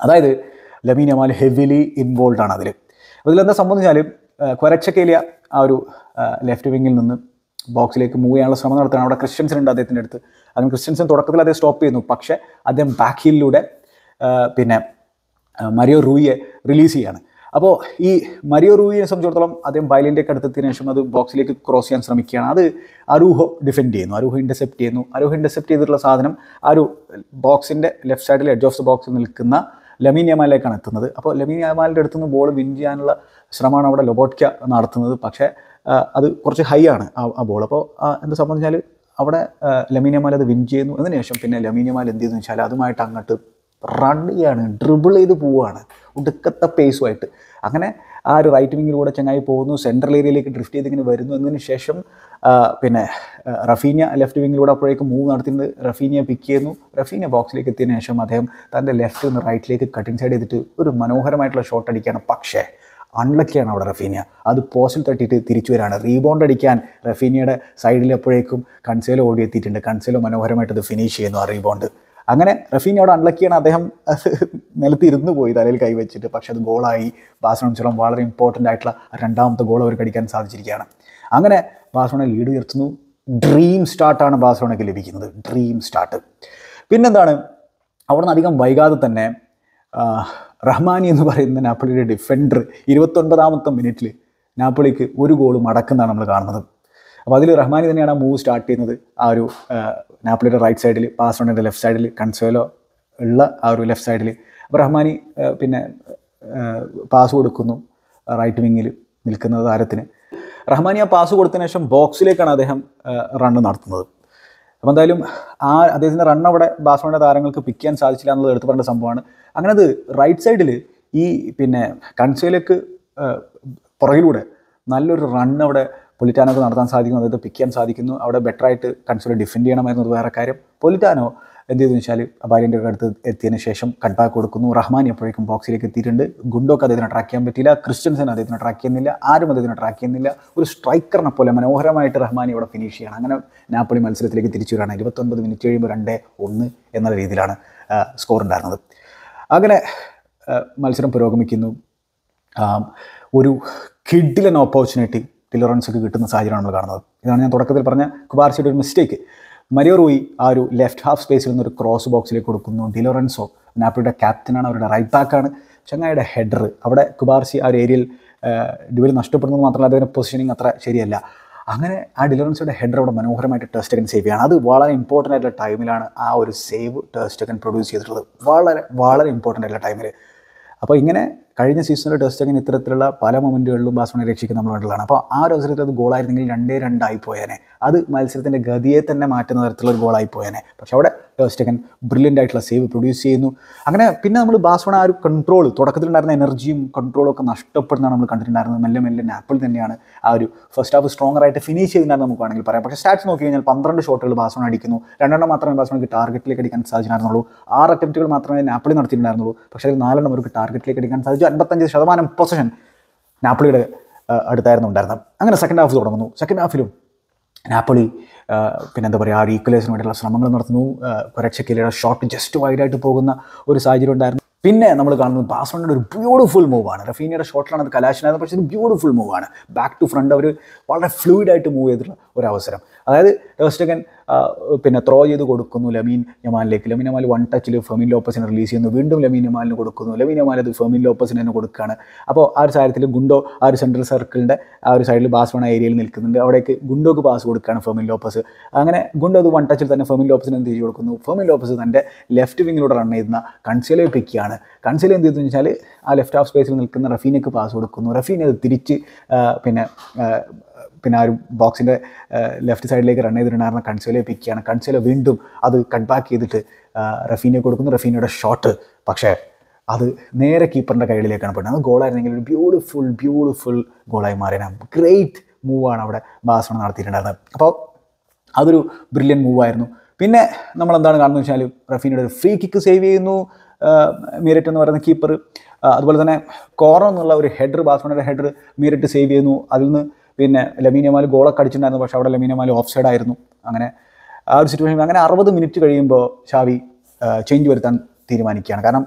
അതായത് ലമീൻ അമാൽ ഹെവിലി ഇൻവോൾവ് ആണ് അതിൽ അപ്പോൾ ഇതിലെന്താ സംബന്ധിച്ചാൽ ക്വരച്ചക്കേലിയ ആ ഒരു ലെഫ്റ്റ് വിങ്ങിൽ നിന്ന് ബോക്സിലേക്ക് മൂവ് ചെയ്യാനുള്ള ശ്രമം നടത്തുകയാണ്. അവിടെ ക്രിസ്ത്യൻസിൻ ഉണ്ട് അദ്ദേഹത്തിന്റെ അടുത്ത്. അങ്ങനെ ക്രിസ്ത്യൻസിൻ തുടക്കത്തിൽ അദ്ദേഹം സ്റ്റോപ്പ് ചെയ്യുന്നു. പക്ഷേ അദ്ദേഹം ബാക്ക് ഹീലിലൂടെ പിന്നെ മരിയോ റൂയിയെ റിലീസ് ചെയ്യാണ് അപ്പോൾ ഈ മരിയോ റൂയിയെ സംബന്ധിച്ചിടത്തോളം അദ്ദേഹം ബൈലിന്റെയൊക്കെ അടുത്തെത്തിന് ശേഷം അത് ബോക്സിലേക്ക് ക്രോസ് ചെയ്യാൻ ശ്രമിക്കുകയാണ്. അത് അരൂഹോ ഡിഫെൻഡ് ചെയ്യുന്നു. അരൂഹോ ഇന്റർസെപ്റ്റ് ചെയ്യുന്നു. അരൂഹോ ഇന്റർസെപ്റ്റ് ചെയ്തിട്ടുള്ള സാധനം ആ ഒരു ബോക്സിന്റെ ലെഫ്റ്റ് സൈഡിൽ എഡ്ജ് ഓഫ് ദ ബോക്സിൽ നിൽക്കുന്ന ലമീൻ യമാലിലേക്കാണ് എത്തുന്നത്. അപ്പോൾ ലമീൻ യമാലിന്റെ അടുത്തുനിന്ന് ബോൾ വിൻ ചെയ്യാനുള്ള ശ്രമമാണ് അവിടെ ലൊബോട്ട്ക്ക നടത്തുന്നത്. പക്ഷേ അത് കുറച്ച് ഹൈ ആണ് ആ ബോൾ അപ്പോൾ എന്ത് സംബന്ധിച്ചാൽ അവിടെ ലമീൻ യമാൽ അത് വിൻ ചെയ്യുന്നു. അതിന് ശേഷം പിന്നെ ലമീൻ യമാൽ എന്ത് ചെയ്യുന്നു വെച്ചാൽ അതുമായിട്ട് അങ്ങോട്ട് റൺ ചെയ്യാണ് ഡ്രിബിൾ ചെയ്ത് പോവുകയാണ്. ഒടുക്കത്തെ പേസുമായിട്ട് അങ്ങനെ ആ ഒരു റൈറ്റ് വിങ്ങിലൂടെ ചങ്ങായി പോകുന്നു. സെൻട്രൽ ഏരിയയിലേക്ക് ഡ്രിഫ്റ്റ് ചെയ്ത് ഇങ്ങനെ വരുന്നു. എന്നതിന് ശേഷം പിന്നെ റഫീനിയ ലെഫ്റ്റ് വിങ്ങിലൂടെ അപ്പോഴേക്കും മൂവ് നടത്തിയിട്ട് റഫീനിയ പിക്ക് ചെയ്യുന്നു. റഫീനിയ ബോക്സിലേക്ക് എത്തിയതിനു ശേഷം അദ്ദേഹം തന്റെ ലെഫ്റ്റ് നിന്ന് റൈറ്റിലേക്ക് കട്ടിങ് സൈഡ് ചെയ്തിട്ട് ഒരു മനോഹരമായിട്ടുള്ള ഷോട്ട് അടിക്കുകയാണ്. പക്ഷേ അൺലക്കിയാണ് അവിടെ റഫീനിയ. അത് പോസ്റ്റിൽ തട്ടിയിട്ട് തിരിച്ചു വരാണ്. റീബോണ്ട് അടിക്കാൻ റഫീനിയയുടെ സൈഡിൽ എപ്പോഴേക്കും കൺസേലോ ഓടി എത്തിയിട്ടുണ്ട്. കൺസേലോ മനോഹരമായിട്ട് അത് ഫിനിഷ് ചെയ്യുന്നു ആ റീബൗണ്ട് അങ്ങനെ റഫീനോട് അൺലക്കിയാണ് അദ്ദേഹം നിലത്ത് ഇരുന്ന് പോയി തലയിൽ കൈവച്ചിട്ട് പക്ഷെ അത് ഗോളായി ബാഴ്സലോണ വളരെ ഇമ്പോർട്ടന്റ് ആയിട്ടുള്ള രണ്ടാമത്തെ ഗോൾ അവർക്ക് അടിക്കാൻ സാധിച്ചിരിക്കുകയാണ്. അങ്ങനെ ബാസോണ ലീഡ് ഉയർത്തുന്നു. ഡ്രീം സ്റ്റാർട്ടാണ് ബാസോണയ്ക്ക് ലഭിക്കുന്നത്. ഡ്രീം സ്റ്റാർട്ട് പിന്നെന്താണ്? അവിടെ നിന്ന് അധികം വൈകാതെ തന്നെ റഹ്മാനി എന്ന് പറയുന്ന നാപ്പിളിയുടെ ഡിഫൻഡർ ഇരുപത്തൊൻപതാമത്തെ മിനിറ്റിൽ നാപ്പിളിക്ക് ഒരു ഗോൾ മടക്കുന്നതാണ് നമ്മൾ കാണുന്നത്. അപ്പോൾ അതിൽ റഹ്മാനി തന്നെയാണ് ആ മൂവ് സ്റ്റാർട്ട് ചെയ്യുന്നത്. ആ ഒരു നാപ്പിളിയുടെ റൈറ്റ് സൈഡിൽ ബാഴ്സലോണയുടെ ലെഫ്റ്റ് സൈഡിൽ കൺസോലോ ഉള്ള ആ ഒരു ലെഫ്റ്റ് സൈഡിൽ അപ്പോൾ റഹ്മാനി പിന്നെ പാസ് കൊടുക്കുന്നു റൈറ്റ് വിങ്ങിൽ നിൽക്കുന്ന താരത്തിന്. റഹ്മാനി ആ പാസ് കൊടുത്തതിന് ശേഷം ബോക്സിലേക്കാണ് അദ്ദേഹം റണ്ണ് നടത്തുന്നത്. അപ്പോൾ എന്തായാലും ആ അദ്ദേഹത്തിന്റെ റൺ അവിടെ ബാഴ്സലോണയുടെ താരങ്ങൾക്ക് പിക്ക് ചെയ്യാൻ സാധിച്ചില്ല എന്നുള്ളത് എടുത്തു പറഞ്ഞ സംഭവമാണ്. അങ്ങനെ അത് റൈറ്റ് സൈഡിൽ ഈ പിന്നെ കൺസേലേക്ക് പുറകിലൂടെ നല്ലൊരു റൺ അവിടെ പൊലിറ്റാനോക്ക് നടത്താൻ സാധിക്കുന്നു അതായത് പിക്ക് ചെയ്യാൻ സാധിക്കുന്നു. അവിടെ ബെറ്റർ ആയിട്ട് കൺസോൾ ഡിഫെൻഡ് ചെയ്യണമായിരുന്നു വേറെ കാര്യം. പൊലിറ്റാനോ എന്ത് ചെയ്തെന്ന് വെച്ചാൽ അബാലിന്റെ അടുത്ത് എത്തിയതിന് ശേഷം കട്ട്ബാക്ക് കൊടുക്കുന്നു. റഹ്മാൻ എപ്പോഴേക്കും ബോക്സിലേക്ക് എത്തിയിട്ടുണ്ട്. ഗുണ്ടോക്ക് അദ്ദേഹത്തിന് ട്രാക്ക് ചെയ്യാൻ പറ്റില്ല ക്രിസ്ത്യൻസിന് അദ്ദേഹത്തിന് ട്രാക്ക് ചെയ്യുന്നില്ല. ആരും അദ്ദേഹത്തിന് ട്രാക്ക് ചെയ്യുന്നില്ല. ഒരു സ്ട്രൈക്കറിനെ പോലെ മനോഹരമായിട്ട് റഹ്മാൻ ഇവിടെ ഫിനിഷ് ചെയ്യണം. അങ്ങനെ നാപ്പോളി മത്സരത്തിലേക്ക് തിരിച്ചു വരികയാണ്. ഇരുപത്തൊൻപത് മിനിറ്റ് കഴിയുമ്പോൾ രണ്ട് ഒന്ന് എന്ന രീതിയിലാണ് സ്കോർ ഉണ്ടായിരുന്നത്. അങ്ങനെ മത്സരം പുരോഗമിക്കുന്നു. ഒരു കിഡിലൻ ഓപ്പർച്യൂണിറ്റി ഡിലോറൻസൊക്കെ കിട്ടുന്ന സാഹചര്യമാണ് നമ്മൾ കാണുന്നത്. ഇതാണ് ഞാൻ തുടക്കത്തിൽ പറഞ്ഞ കുബാർസിയുടെ ഒരു മിസ്റ്റേക്ക് മരിയോ റോയി ആ ഒരു ലെഫ്റ്റ് ഹാഫ് സ്പേസിൽ നിന്ന് ഒരു ക്രോസ് ബോക്സിലേക്ക് കൊടുക്കുന്നു. ഡിലോറൻസോ നാപ്പിയുടെ ക്യാപ്റ്റനാണ് അവരുടെ റൈറ്റ് ബാക്കാണ് ചങ്ങായിയുടെ ഹെഡർ അവിടെ കുബാർസി ആ ഒരു ഏരിയയിൽ ഡിവലി നഷ്ടപ്പെടുന്നത് മാത്രമല്ല അതിന്റെ പൊസിഷനിങ് അത്ര ശരിയല്ല. അങ്ങനെ ആ ഡിലോറൻസിയുടെ ഹെഡർ അവിടെ മനോഹരമായിട്ട് ടെസ്റ്റകൻ സേവ് ചെയ്യാണ്. അത് വളരെ ഇമ്പോർട്ടന്റ് ആയിട്ടുള്ള ടൈമിലാണ് ആ ഒരു സേവ് ടെസ്റ്റകൻ പ്രൊഡ്യൂസ് ചെയ്തിട്ടുള്ളത്. വളരെ വളരെ ഇമ്പോർട്ടന്റ് ആയിട്ടുള്ള ടൈമിൽ അപ്പോൾ ഇങ്ങനെ കഴിഞ്ഞ സീസണിൽ അങ്ങനെ ഇത്തരത്തിലുള്ള പല മൊമെന്റുകളിലും ബാസ്മണി രക്ഷിക്കുന്ന നമ്മൾ കണ്ടതാണ് അപ്പോൾ ആ ഒരു അവസരത്തിൽ അത് ഗോളായിരുന്നെങ്കിൽ രണ്ടേ രണ്ടായി പോയേനെ. അത് മത്സരത്തിന്റെ ഗതിയെ തന്നെ മാറ്റുന്ന തരത്തിലുള്ള ഒരു ഗോളായി പോയേനെ. പക്ഷെ അവിടെ ടെസ്റ്റകൻ ബ്രില്യന്റ് ആയിട്ടുള്ള സേവ് പ്രൊഡ്യൂസ് ചെയ്യുന്നു. അങ്ങനെ പിന്നെ നമ്മൾ ബാസ്വണ ആ ഒരു കൺട്രോൾ തുടക്കത്തിലുണ്ടായിരുന്ന എനർജിയും കൺട്രോളും ഒക്കെ നഷ്ടപ്പെടുന്നതാണ് നമ്മൾ കണ്ടിട്ടുണ്ടായിരുന്നത്. മെല്ലെ മെല്ലെ നാപ്പിൾ തന്നെയാണ് ആ ഒരു ഫസ്റ്റ് ഹാഫ് സ്ട്രോങ്ങർ ആയിട്ട് ഫിനിഷ് ചെയ്തിട്ടുണ്ടായിരുന്നു നമുക്ക് വേണമെങ്കിൽ പറയാം. പക്ഷേ സ്റ്റാറ്റ്സ് നോക്കി കഴിഞ്ഞാൽ പന്ത്രണ്ട് ഷോട്ടുകൾ ബാസ്വണ അടിക്കുന്നു. രണ്ടെണ്ണം മാത്രമേ ബാസ്വണക്ക് ടാർഗറ്റിലേക്ക് അടിക്കാൻ സാധിച്ചിട്ടുണ്ടായിരുന്നുള്ളൂ. ആറ് അറ്റംപ്റ്റുകൾ മാത്രമേ നാപ്പിളി നടത്തിയിട്ടുണ്ടായിരുന്നുള്ളൂ. പക്ഷേ അതിൽ നാലെണ്ണം അവർക്ക് ടാർഗറ്റിലേക്ക് അടിക്കാൻ സാധിച്ചു. അൻപത്തഞ്ച് ശതമാനം പൊസിഷൻ നാപ്പിളിയുടെ അടുത്തായിരുന്നു ഉണ്ടായിരുന്നത്. അങ്ങനെ സെക്കൻഡ് ഹാഫ് തുടങ്ങുന്നു. സെക്കൻഡ് ഹാഫിലും നാപ്പളി പിന്നെ എന്താ പറയുക ആ ഒരു ഈക്വലൈസിന് വേണ്ടിയുള്ള ശ്രമങ്ങൾ നടത്തുന്നു. കൊരച്ചക്കിലയുടെ ഷോട്ട് ജസ്റ്റ് വൈഡായിട്ട് പോകുന്ന ഒരു സാഹചര്യം ഉണ്ടായിരുന്നു. പിന്നെ നമ്മൾ കാണുന്നത് ബാസ്മണിയുടെ ഒരു ബ്യൂട്ടിഫുൾ മൂവാണ് റഫീനിയുടെ ഷോട്ടിലാണ് അത് കലാശനായത് പക്ഷേ ഒരു ബ്യൂട്ടിഫുൾ മൂവാണ് ബാക്ക് ടു ഫ്രണ്ട് അവർ വളരെ ഫ്ലൂയിഡായിട്ട് മൂവ് ചെയ്തിട്ടുള്ള ഒരു അവസരം. അതായത് ടേസ്റ്റകൻ പിന്നെ ത്രോ ചെയ്ത് കൊടുക്കുന്നു ലമീൻ യമാലിലേക്ക്. ലമീൻ യമാൽ വൺ ടച്ചിൽ ഫെമിൻ ലോപ്പസിനെ റിലീസ് ചെയ്യുന്നു. വീണ്ടും ലമീൻ യമാലിന് കൊടുക്കുന്നു. ലമീൻ യമാൽ അത് ഫെമിൻ ലോപ്പസിന് തന്നെ കൊടുക്കുകയാണ്. അപ്പോൾ ആ ഒരു സാഹചര്യത്തിൽ ഗുണ്ടോ ആ ഒരു സെൻട്രൽ സർക്കിളിന്റെ ആ ഒരു സൈഡിൽ ബാസ്മണ ഏരിയയിൽ നിൽക്കുന്നുണ്ട്. അവിടേക്ക് ഗുണ്ടോക്ക് പാസ് കൊടുക്കുകയാണ് ഫെമിൻ ലോപ്പസ്. അങ്ങനെ ഗുണ്ടോ അത് വൺ ടച്ചിൽ തന്നെ ഫെമിൻ ലോപ്പസിന് തിരിച്ചു കൊടുക്കുന്നു? ഫെമിൻ ലോപ്പസ് തന്റെ ലെഫ്റ്റ് വിങ്ങിലൂടെ റൺ ചെയ്യുന്ന കൺസിലെ പിക്കാണ് കൺസിലെ എന്ത് ചെയ്തെന്ന് വെച്ചാൽ ആ ലെഫ്റ്റ് ഹാഫ് സ്പേസിൽ നിൽക്കുന്ന റഫീനക്ക് പാസ് കൊടുക്കുന്നു. റഫീൻ അത് തിരിച്ച് പിന്നെ പിന്നെ ആ ഒരു ബോക്സിന്റെ ലെഫ്റ്റ് സൈഡിലേക്ക് റൺ ചെയ്തിട്ടുണ്ടായിരുന്ന കൺസേലയെ പിക്കാണ് കൺസോലെ വീണ്ടും അത് കട്ട് ബാക്ക് ചെയ്തിട്ട് റഫീനെ കൊടുക്കുന്നു. റഫീനയുടെ ഷോട്ട് പക്ഷേ അത് നേരെ കീപ്പറിന്റെ കയ്യിലേക്കാണ് പെടുന്നത് അത് ഗോളായിരുന്നെങ്കിൽ ഒരു ബ്യൂട്ടിഫുൾ ബ്യൂട്ടിഫുൾ ഗോളായി മാറിയാണ് ഗ്രേറ്റ് മൂവാണ് അവിടെ ബാസണ നടത്തിയിട്ടുണ്ടായിരുന്നത്. അപ്പോൾ അതൊരു ബ്രില്യൻ മൂവായിരുന്നു പിന്നെ നമ്മൾ എന്താണ് കാണുന്നത് വെച്ചാൽ റഫീനയുടെ ഒരു ഫ്രീ കിക്ക് സേവ് ചെയ്യുന്നു. മീരറ്റ് എന്ന് പറയുന്ന കീപ്പർ അതുപോലെ തന്നെ കോർണർ എന്നുള്ള ഒരു ഹെഡർ ബാസ്മണയുടെ ഹെഡർ മീരറ്റ് സേവ് ചെയ്യുന്നു. അതിൽ നിന്ന് പിന്നെ ലമീനമാൽ ഗോളൊക്കെ അടിച്ചിട്ടുണ്ടായിരുന്നു പക്ഷേ അവിടെ ലമീനമാൽ ഓഫ് സൈഡ് ആയിരുന്നു അങ്ങനെ ആ ഒരു സിറ്റുവേഷൻ അങ്ങനെ അറുപത് മിനിറ്റ് കഴിയുമ്പോൾ ഷാവി ചേഞ്ച് വരുത്താൻ തീരുമാനിക്കുകയാണ്. കാരണം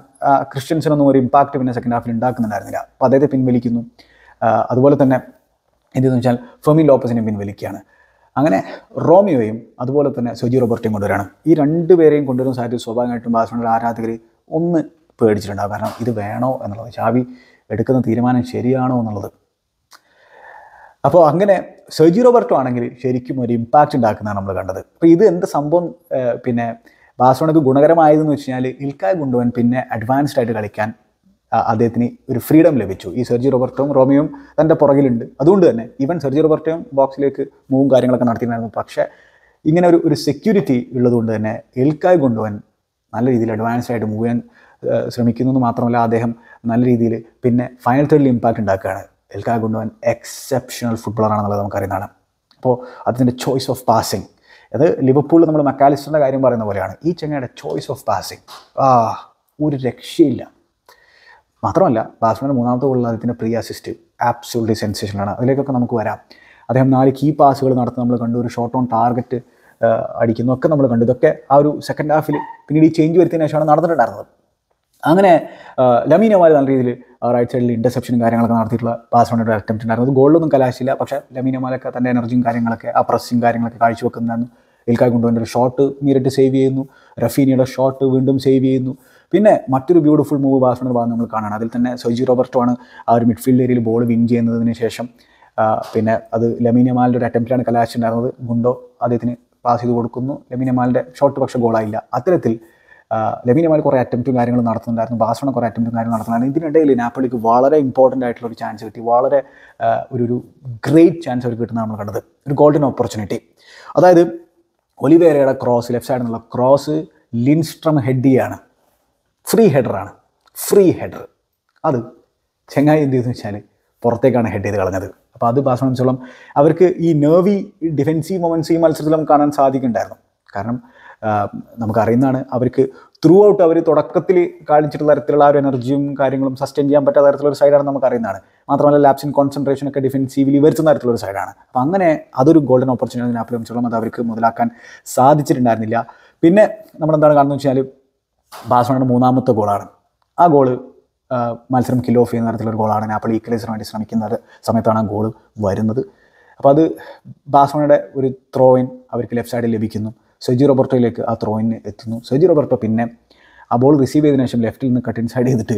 ക്രിസ്ത്യൻസിനൊന്നും ഒരു ഇമ്പാക്റ്റ് പിന്നെ സെക്കൻഡ് ഹാഫിൽ ഉണ്ടാക്കുന്നുണ്ടായിരുന്നില്ല. അപ്പോൾ അദ്ദേഹത്തെ പിൻവലിക്കുന്നു. അതുപോലെ തന്നെ എന്തെന്ന് വെച്ചാൽ ഫെമി ലോപ്പസിനെ പിൻവലിക്കുകയാണ്. അങ്ങനെ റോമിയോയും അതുപോലെ തന്നെ സൊജി റോബർട്ടിയും കൊണ്ടുവരാണ് ഈ രണ്ട് പേരെയും കൊണ്ടുവരുന്ന സാധ്യത സ്വാഭാവികമായിട്ടും ബാഴ്സലോണയുടെ ആരാധകർ ഒന്ന് പേടിച്ചിട്ടുണ്ടാകും. കാരണം ഇത് വേണോ എന്നുള്ളത്. ചാവി എടുക്കുന്ന തീരുമാനം ശരിയാണോ എന്നുള്ളത്. അപ്പോൾ അങ്ങനെ സെർജി റോബർട്ടോ ആണെങ്കിൽ ശരിക്കും ഒരു ഇമ്പാക്റ്റ് ഉണ്ടാക്കുന്നതാണ് നമ്മൾ കണ്ടത്. അപ്പോൾ ഇത് എന്ത് സംഭവം പിന്നെ ബാസോണക്ക് ഗുണകരമായതെന്ന് വെച്ച് കഴിഞ്ഞാൽ ഇൽക്കായ് കൊണ്ടുപോകാൻ പിന്നെ അഡ്വാൻസ്ഡ് ആയിട്ട് കളിക്കാൻ അദ്ദേഹത്തിന് ഒരു ഫ്രീഡം ലഭിച്ചു. ഈ സെർജി റോബർട്ടോയും റോമിയോയും തന്റെ പുറകിലുണ്ട്. അതുകൊണ്ട് തന്നെ ഈവൻ സെർജി റോബർട്ടോയും ബോക്സിലേക്ക് മൂവും കാര്യങ്ങളൊക്കെ നടത്തിയിട്ടുണ്ടായിരുന്നു. പക്ഷേ ഇങ്ങനെ ഒരു ഒരു സെക്യൂരിറ്റി ഉള്ളതുകൊണ്ട് തന്നെ എൽക്കായ് കൊണ്ടുവൻ നല്ല രീതിയിൽ അഡ്വാൻസ്ഡ് ആയിട്ട് മൂവ് ചെയ്യാൻ ശ്രമിക്കുന്നു മാത്രമല്ല അദ്ദേഹം നല്ല രീതിയിൽ പിന്നെ ഫൈനൽ തേർഡിൽ ഇമ്പാക്റ്റ് ഉണ്ടാക്കുകയാണ്. എൽക്കായ് കൊണ്ടുപോകാൻ എക്സെപ്ഷണൽ ഫുട്ബോളറാണെന്നുള്ളത് നമുക്കറിയുന്നതാണ്. അപ്പോൾ അതിന്റെ ചോയ്സ് ഓഫ് പാസിങ് അത് ലിവർപൂളിൽ നമ്മൾ മക്കാലിസ്റ്ററിന്റെ കാര്യം പറയുന്ന പോലെയാണ്. ഈ ചെങ്ങയുടെ ചോയ്സ് ഓഫ് പാസിങ് ആ ഒരു രക്ഷയില്ല. മാത്രമല്ല ബാസ്മാന്റെ മൂന്നാമത്തെ ഗോളിൽ അദ്ദേഹത്തിന്റെ പ്രീ അസിസ്റ്റ് ആബ്സോൾട്ട്ലി സെൻസേഷനാണ് അതിലേക്കൊക്കെ നമുക്ക് വരാം. അദ്ദേഹം നാല് കീ പാസുകൾ നടത്തുന്ന നമ്മൾ കണ്ടു. ഒരു ഷോർട്ട് ഓൺ ടാർഗറ്റ് അടിക്കുന്നതൊക്കെ നമ്മൾ കണ്ടു. ഇതൊക്കെ ആ ഒരു സെക്കൻഡ് ഹാഫിൽ പിന്നീട് ഈ ചേഞ്ച് വരുത്തിയതിനു ശേഷമാണ് നടന്നിട്ടുണ്ടായിരുന്നത്. അങ്ങനെ ലമീനമാർ നല്ല രീതിയിൽ റൈറ്റ് സൈഡിൽ ഇന്റർസെപ്ഷനും കാര്യങ്ങളൊക്കെ നടത്തിയിട്ടുള്ള പാസ് ബാസ്മോണിയുടെ അറ്റംപ്റ്റ് ഉണ്ടായിരുന്നു. ഗോളിലൊന്നും കലാശില്ല പക്ഷേ ലമീനമാലൊക്കെ തന്റെ എനർജിയും കാര്യങ്ങളൊക്കെ ആ പ്രസ്സിങ് കാര്യങ്ങളൊക്കെ കാഴ്ചവെക്കുന്നുണ്ടായിരുന്നു. ഇൽക്കായ് ഒരു ഷോട്ട് നേരിട്ട് സേവ് ചെയ്യുന്നു. റഫീനിയുടെ ഷോട്ട് വീണ്ടും സേവ് ചെയ്യുന്നു. പിന്നെ മറ്റൊരു ബ്യൂട്ടിഫുൾ മൂവ് ബാസ്മണിയുടെ ഭാഗം നമ്മൾ കാണാണ് അതിൽ തന്നെ സൊജി റോബർട്ടോ ആണ് ആ ഒരു മിഡ്ഫീൽഡ് ഏരിയയിൽ ബോൾ വിൻ ചെയ്യുന്നതിന് ശേഷം പിന്നെ അത് ലമീനമാലിന്റെ ഒരു അറ്റംപ്റ്റിലാണ് കലാശിച്ചുണ്ടായിരുന്നത് ഗുണ്ടോ അദ്ദേഹത്തിന് പാസ് ചെയ്ത് കൊടുക്കുന്നു. ലമീനമാലിന്റെ ഷോട്ട് പക്ഷേ ഗോളായില്ല അത്തരത്തിൽ ലമീനമാൽ കുറേ അറ്റംപ്റ്റും കാര്യങ്ങൾ നടത്തുന്നുണ്ടായിരുന്നു. ബാസണ കുറേ അറ്റംപ്റ്റും കാര്യങ്ങൾ നടത്തുന്നുണ്ടായിരുന്നു. ഇതിനിടയിൽ നാപ്പിളിക്ക് വളരെ ഇമ്പോർട്ടന്റ് ആയിട്ടുള്ള ഒരു ചാൻസ് കിട്ടി. വളരെ ഒരു ഒരു ഗ്രേറ്റ് ചാൻസ് അവർക്ക് കിട്ടുന്ന നമ്മൾ കണ്ടത്. ഒരു ഗോൾഡൻ ഓപ്പർച്യൂണിറ്റി അതായത് ഒലിവേരയുടെ ക്രോസ് ലെഫ്റ്റ് സൈഡിൽ നിന്നുള്ള ക്രോസ് ലിൻസ്ട്രം ഹെഡ് ചെയ്യാണ്. ഫ്രീ ഹെഡറാണ് ഫ്രീ ഹെഡർ അത് ചെങ്ങായി എന്ത് വെച്ചാൽ പുറത്തേക്കാണ് ഹെഡ് ചെയ്ത് കളഞ്ഞത്. അപ്പോൾ അത് ബാസണംസോളം അവർക്ക് ഈ നേവി ഡിഫെൻസീവ് മൊമെൻസ് ഈ മത്സരത്തിൽ കാണാൻ സാധിക്കുന്നുണ്ടായിരുന്നു. കാരണം നമുക്കറിയുന്നതാണ്. അവർക്ക് ത്രൂ ഔട്ട് അവർ തുടക്കത്തിൽ കാണിച്ചിട്ടുള്ള തരത്തിലുള്ള ആ ഒരു എനർജിയും കാര്യങ്ങളും സസ്റ്റെയിൻ ചെയ്യാൻ പറ്റാത്ത തരത്തിലുള്ള ഒരു സൈഡാണ് നമുക്കറിയുന്നതാണ്. മാത്രമല്ല ലാപ്സിൻ കോൺസെൻട്രേഷൻ ഒക്കെ ഡിഫെൻസീവ്ലി വരുത്തുന്ന തരത്തിലുള്ള ഒരു സൈഡാണ് അപ്പോൾ അങ്ങനെ അതൊരു ഗോൾഡൻ ഓപ്പർച്യൂണിറ്റി നാപ്പിലെ വെച്ചോളം അത് അവർക്ക് മുതലാക്കാൻ സാധിച്ചിട്ടുണ്ടായിരുന്നില്ല. പിന്നെ നമ്മളെന്താണ് കാണുന്നത് വെച്ചാൽ ബാഴ്സലോണയുടെ മൂന്നാമത്തെ ഗോളാണ് ആ ഗോൾ മത്സരം കിൽ ഓഫ് ചെയ്യുന്ന തരത്തിലൊരു ഗോളാണ് നാപ്പിൾ ഈക്വലൈസർ വേണ്ടി ശ്രമിക്കുന്ന സമയത്താണ് ആ ഗോൾ വരുന്നത്. അപ്പോൾ അത് ബാഴ്സലോണയുടെ ഒരു ത്രോയിൻ അവർക്ക് ലെഫ്റ്റ് സൈഡിൽ ലഭിക്കുന്നു. സെജി റോബർട്ടോയിലേക്ക് ആ ത്രോയിന് എത്തുന്നു. സെജി റോബർട്ടോ പിന്നെ ആ ബോൾ റിസീവ് ചെയ്തതിനു ശേഷം ലെഫ്റ്റിൽ നിന്ന് കട്ട് ഇൻസൈഡ് ചെയ്തിട്ട്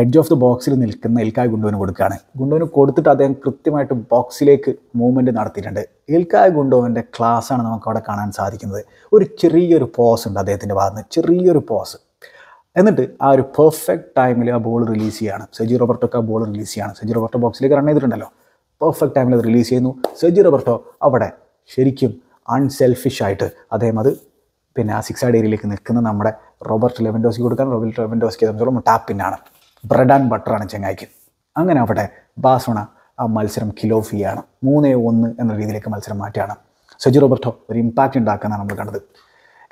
എഡ്ജ് ഓഫ് ദ ബോക്സിൽ നിൽക്കുന്ന ഇൽക്കായ ഗുണ്ടോന് കൊടുക്കുകയാണ്. ഗുണ്ടോന് കൊടുത്തിട്ട് അദ്ദേഹം കൃത്യമായിട്ട് ബോക്സിലേക്ക് മൂവ്മെന്റ് നടത്തിയിട്ടുണ്ട്. ഇൽക്കായ ഗുണ്ടോവിന്റെ ക്ലാസ്സാണ് നമുക്ക് അവിടെ കാണാൻ സാധിക്കുന്നത്. ഒരു ചെറിയൊരു പോസ് ഉണ്ട് അദ്ദേഹത്തിന്റെ ഭാഗത്ത് ചെറിയൊരു പോസ് എന്നിട്ട് ആ ഒരു പെർഫെക്റ്റ് ടൈമിൽ ആ ബോൾ റിലീസ് ചെയ്യാണ്. സെജി റോബർട്ടോക്ക് ആ ബോൾ റിലീസ് ചെയ്യാണ്. സെജി റോബർട്ടോ ബോക്സിലേക്ക് റൺ ചെയ്തിട്ടുണ്ടല്ലോ. പെർഫെക്റ്റ് ടൈമിൽ അത് റിലീസ് ചെയ്യുന്നു. സെജി റോബർട്ടോ അവിടെ ശരിക്കും അൺസെൽഫിഷ് ആയിട്ട്. അദ്ദേഹം അത് പിന്നെ ആ സിക്സ് ആഡ് ഏരിയയിലേക്ക് നിൽക്കുന്ന നമ്മുടെ റോബർട്ട് ലെവൻഡോസ്ക്ക് കൊടുക്കാൻ. റോബർട്ട് ലെവൻഡോസ്ക്ക് സംബന്ധിച്ചോളം ടാപ്പിനാണ്. Bread and ബട്ടറാണ് ചെങ്ങായിക്ക്. അങ്ങനെ അവിടെ ബാസോണ ആ മത്സരം കിലോഫിയാണ് മൂന്നേ ഒന്ന് എന്ന രീതിയിലേക്ക് മത്സരം മാറ്റിയാണ് സജി റോബർട്ടോ ഒരു ഇമ്പാക്റ്റ് ഉണ്ടാക്കുന്നതാണ് നമ്മൾ കണ്ടത്.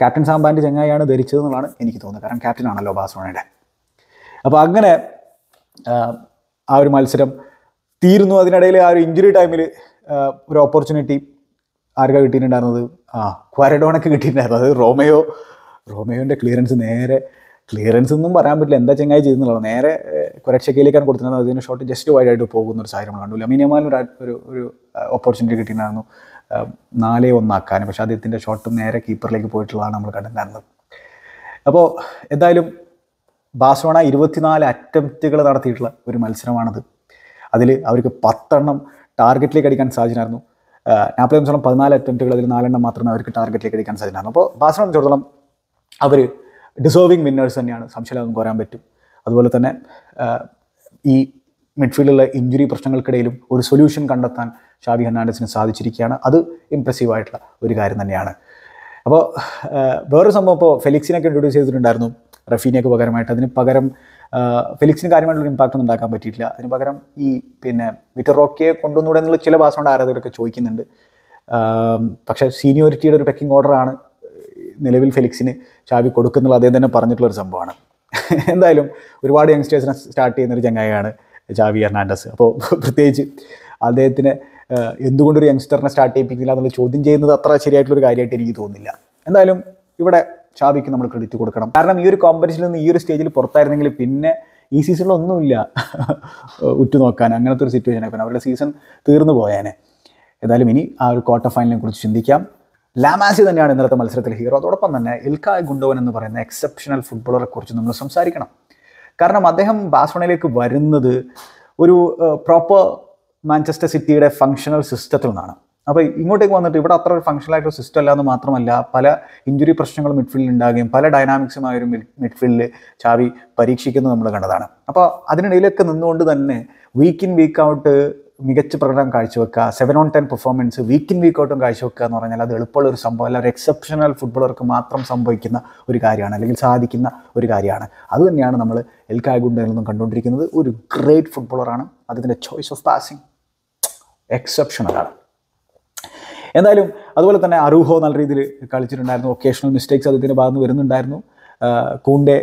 ക്യാപ്റ്റൻ സാമ്പാന്റെ ചെങ്ങായിയാണ് ധരിച്ചത് എന്നുള്ളതാണ് എനിക്ക് തോന്നുന്നത്. കാരണം ക്യാപ്റ്റൻ ആണല്ലോ ബാസോണയുടെ അപ്പോൾ അങ്ങനെ ആ ഒരു മത്സരം തീരുന്നു. അതിനിടയിൽ ആ ഒരു ഇഞ്ചുറി ടൈമിൽ ഒരു ഓപ്പർച്യൂണിറ്റി ആർക്കാ കിട്ടിയിട്ടുണ്ടായിരുന്നത്? ആ ക്വാരഡോണൊക്കെ കിട്ടിയിട്ടുണ്ടായിരുന്നു. അത് റോമയോ റോമയോന്റെ ക്ലിയറൻസ് നേരെ ക്ലിയറൻസ് ഒന്നും പറയാൻ പറ്റില്ല. എന്താ ചെങ്ങായി ചെയ്തെന്നുള്ളത് നേരെ കുരക്ഷക്കയിലേക്കാണ് കൊടുത്തിരുന്നത്. അതിന് ഷോട്ട് ജസ്റ്റ് വൈഡ് ആയിട്ട് പോകുന്ന ഒരു സാഹചര്യം കണ്ടു ലമീനിയമാലിന് ഒരു ഒരു ഓപ്പർച്യൂണിറ്റി കിട്ടിയിട്ടുണ്ടായിരുന്നു. നാലേ ഒന്നാക്കാൻ പക്ഷേ അദ്ദേഹത്തിന്റെ ഷോട്ടും നേരെ കീപ്പറിലേക്ക് പോയിട്ടുള്ളതാണ് നമ്മൾ കണ്ടിട്ടുണ്ടായിരുന്നത്. അപ്പോൾ എന്തായാലും ബാഴ്സലോണ ഇരുപത്തിനാല് അറ്റംപ്റ്റുകൾ നടത്തിയിട്ടുള്ള ഒരു മത്സരമാണത്. അതിൽ അവർക്ക് പത്തെണ്ണം ടാർഗറ്റിലേക്ക് അടിക്കാൻ സാധിച്ചിട്ടുണ്ടായിരുന്നു നാപ്പളെ സംബന്ധിച്ചോളം പതിനാല് അറ്റംപ്റ്റുകൾ അതിൽ നാലെണ്ണം മാത്രമേ അവർക്ക് ടാർഗറ്റിലേക്ക് അടിക്കാൻ സാധിച്ചിട്ടുണ്ടായിരുന്നു അപ്പോൾ ബാഴ്സലോണ സംബന്ധിച്ചിടത്തോളം അവർ ഡിസേർവിങ് വിന്നേഴ്സ് തന്നെയാണ്. സംശയം പറയാൻ പറ്റും. അതുപോലെ തന്നെ ഈ മിഡ്ഫീൽഡിലെ ഇഞ്ചുറി പ്രശ്നങ്ങൾക്കിടയിലും ഒരു സൊല്യൂഷൻ കണ്ടെത്താൻ ഷാബി ഹെർണാണ്ടസിന് സാധിച്ചിരിക്കുകയാണ്. അത് ഇമ്പ്രസീവ് ആയിട്ടുള്ള ഒരു കാര്യം തന്നെയാണ്. അപ്പോൾ വേറൊരു സംഭവം ഇപ്പോൾ ഫെലിക്സിനൊക്കെ ഇൻട്രൊഡ്യൂസ് ചെയ്തിട്ടുണ്ടായിരുന്നു. റഫീനയ്ക്ക് പകരമായിട്ട്. അതിന് പകരം ഫെലിക്സിന് കാര്യമായിട്ടുള്ള ഇമ്പാക്റ്റ് ഒന്നും ഉണ്ടാക്കാൻ പറ്റിയിട്ടില്ല. അതിന് പകരം ഈ പിന്നെ വിറ്ററോക്കിയെ കൊണ്ടുവന്നൂടെ എന്നുള്ള ചില ഭാഷകളുടെ ആരാധകരൊക്കെ ചോദിക്കുന്നുണ്ട്. പക്ഷേ സീനിയോറിറ്റിയുടെ ഒരു പെക്കിംഗ് ഓർഡറാണ് നിലവിൽ ഫെലിക്സിന് ചാവി കൊടുക്കുന്നുള്ള അദ്ദേഹം തന്നെ പറഞ്ഞിട്ടുള്ള ഒരു സംഭവമാണ്. എന്തായാലും ഒരുപാട് യങ്സ്റ്റേഴ്സിനെ സ്റ്റാർട്ട് ചെയ്യുന്നൊരു ചങ്ങായിയാണ് ചാവി എർണാണ്ടസ് അപ്പോൾ പ്രത്യേകിച്ച് അദ്ദേഹത്തിന് എന്തുകൊണ്ടൊരു യങ്സ്റ്ററിനെ സ്റ്റാർട്ട് ചെയ്യിപ്പിക്കുന്നില്ല എന്നുള്ള ചോദ്യം ചെയ്യുന്നത് അത്ര ശരിയായിട്ടുള്ളൊരു കാര്യമായിട്ട് എനിക്ക് തോന്നുന്നില്ല. എന്തായാലും ഇവിടെ ഷാബിക്ക് നമ്മൾ ക്രെഡിറ്റ് കൊടുക്കണം. കാരണം ഈ ഒരു കോമ്പറ്റീഷനിൽ നിന്ന് ഈ ഒരു സ്റ്റേജിൽ പുറത്തായിരുന്നെങ്കിൽ പിന്നെ ഈ സീസണിലൊന്നുമില്ല ഉറ്റുനോക്കാൻ അങ്ങനത്തെ ഒരു സിറ്റുവേഷൻ ആയി അവരുടെ സീസൺ തീർന്നു പോയേനെ. ഏതായാലും ഇനി ആ ഒരു ക്വാർട്ടർ ഫൈനലിനെ കുറിച്ച് ചിന്തിക്കാം. ലാമാസി തന്നെയാണ് ഇന്നത്തെ മത്സരത്തിൽ ഹീറോ അതോടൊപ്പം തന്നെ ഇൽക്കായ് ഗുണ്ടോവൻ എന്ന് പറയുന്ന എക്സെപ്ഷണൽ ഫുട്ബോളറെ കുറിച്ച് നമ്മൾ സംസാരിക്കണം. കാരണം അദ്ദേഹം ബാഴ്സലോണയിലേക്ക് വരുന്നത് ഒരു പ്രോപ്പർ മാഞ്ചസ്റ്റർ സിറ്റിയുടെ ഫങ്ഷണൽ സിസ്റ്റത്തിൽ നിന്നാണ്. അപ്പോൾ ഇങ്ങോട്ടേക്ക് വന്നിട്ട് ഇവിടെ അത്ര ഒരു ആയിട്ടുള്ള സിസ്റ്റം അല്ലാന്ന് മാത്രമല്ല പല ഇഞ്ചുറി പ്രശ്നങ്ങളും മിഡ്ഫീൽഡിൽ ഉണ്ടാകുകയും പല ഡൈനാമിക്സുമായ ഒരു മിഡ്ഫീൽഡിൽ ചാവി പരീക്ഷിക്കുന്നത് നമ്മൾ കണ്ടതാണ്. അപ്പോൾ അതിനിടയിലൊക്കെ നിന്നുകൊണ്ട് തന്നെ വീക്ക് ഇൻ വീക്ക് ഔട്ട് മികച്ച പ്രകടനം കാഴ്ചവെക്കുക seven on ten performance week in week ഔട്ടും കാഴ്ചവെക്കുക എന്ന് പറഞ്ഞാൽ അത് എളുപ്പമുള്ള ഒരു സംഭവം അല്ല ഒരു എക്സെപ്ഷണൽ ഫുട്ബോളർക്ക് മാത്രം സംഭവിക്കുന്ന ഒരു കാര്യമാണ് അല്ലെങ്കിൽ സാധിക്കുന്ന ഒരു കാര്യമാണ്. അതുതന്നെയാണ് നമ്മൾ എൽ കായഗുണ്ടയിൽ നിന്നും കണ്ടുകൊണ്ടിരിക്കുന്നത്. ഒരു ഗ്രേറ്റ് ഫുട്ബോളറാണ് അതിന്റെ ചോയ്സ് ഓഫ് പാസിംഗ് എക്സെപ്ഷണലാണ് എന്തായാലും അതുപോലെ തന്നെ അറൂഹോ നല്ല രീതിയിൽ കളിച്ചിട്ടുണ്ടായിരുന്നു. ഒക്കേഷണൽ മിസ്റ്റേക്സ് അദ്ദേഹത്തിന്റെ ഭാഗത്ത് വരുന്നുണ്ടായിരുന്നു. കൂണ്ടെ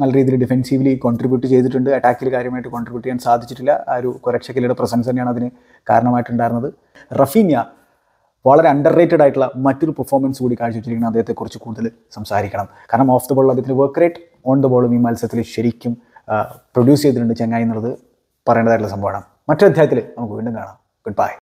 നല്ല രീതിയിൽ ഡിഫെൻസീവ്ലി കോൺട്രിബ്യൂട്ട് ചെയ്തിട്ടുണ്ട്. അറ്റാക്കിൽ കാര്യമായിട്ട് കോൺട്രിബ്യൂട്ട് ചെയ്യാൻ സാധിച്ചിട്ടില്ല. ആ ഒരു കൊരക്ഷക്കിലയുടെ പ്രസൻസ് തന്നെയാണ് അതിന് കാരണമായിട്ടുണ്ടായിരുന്നത്. റഫീന്യ വളരെ അണ്ടർ റേറ്റഡ് ആയിട്ടുള്ള മറ്റൊരു പെർഫോമൻസ് കൂടി കാഴ്ചവെച്ചിരിക്കുന്ന അദ്ദേഹത്തെക്കുറിച്ച് കൂടുതൽ സംസാരിക്കണം. കാരണം ഓഫ് ദ ബോൾ അദ്ദേഹത്തിന്റെ വർക്ക് റേറ്റ് ഓൺ ദ ബോളും ഈ മത്സരത്തിൽ ശരിക്കും പ്രൊഡ്യൂസ് ചെയ്തിട്ടുണ്ട് ചെങ്ങായി എന്നുള്ളത് പറയേണ്ടതായിട്ടുള്ള സംഭവമാണ്. മറ്റൊരു അധ്യായത്തിൽ നമുക്ക് വീണ്ടും കാണാം. Good bye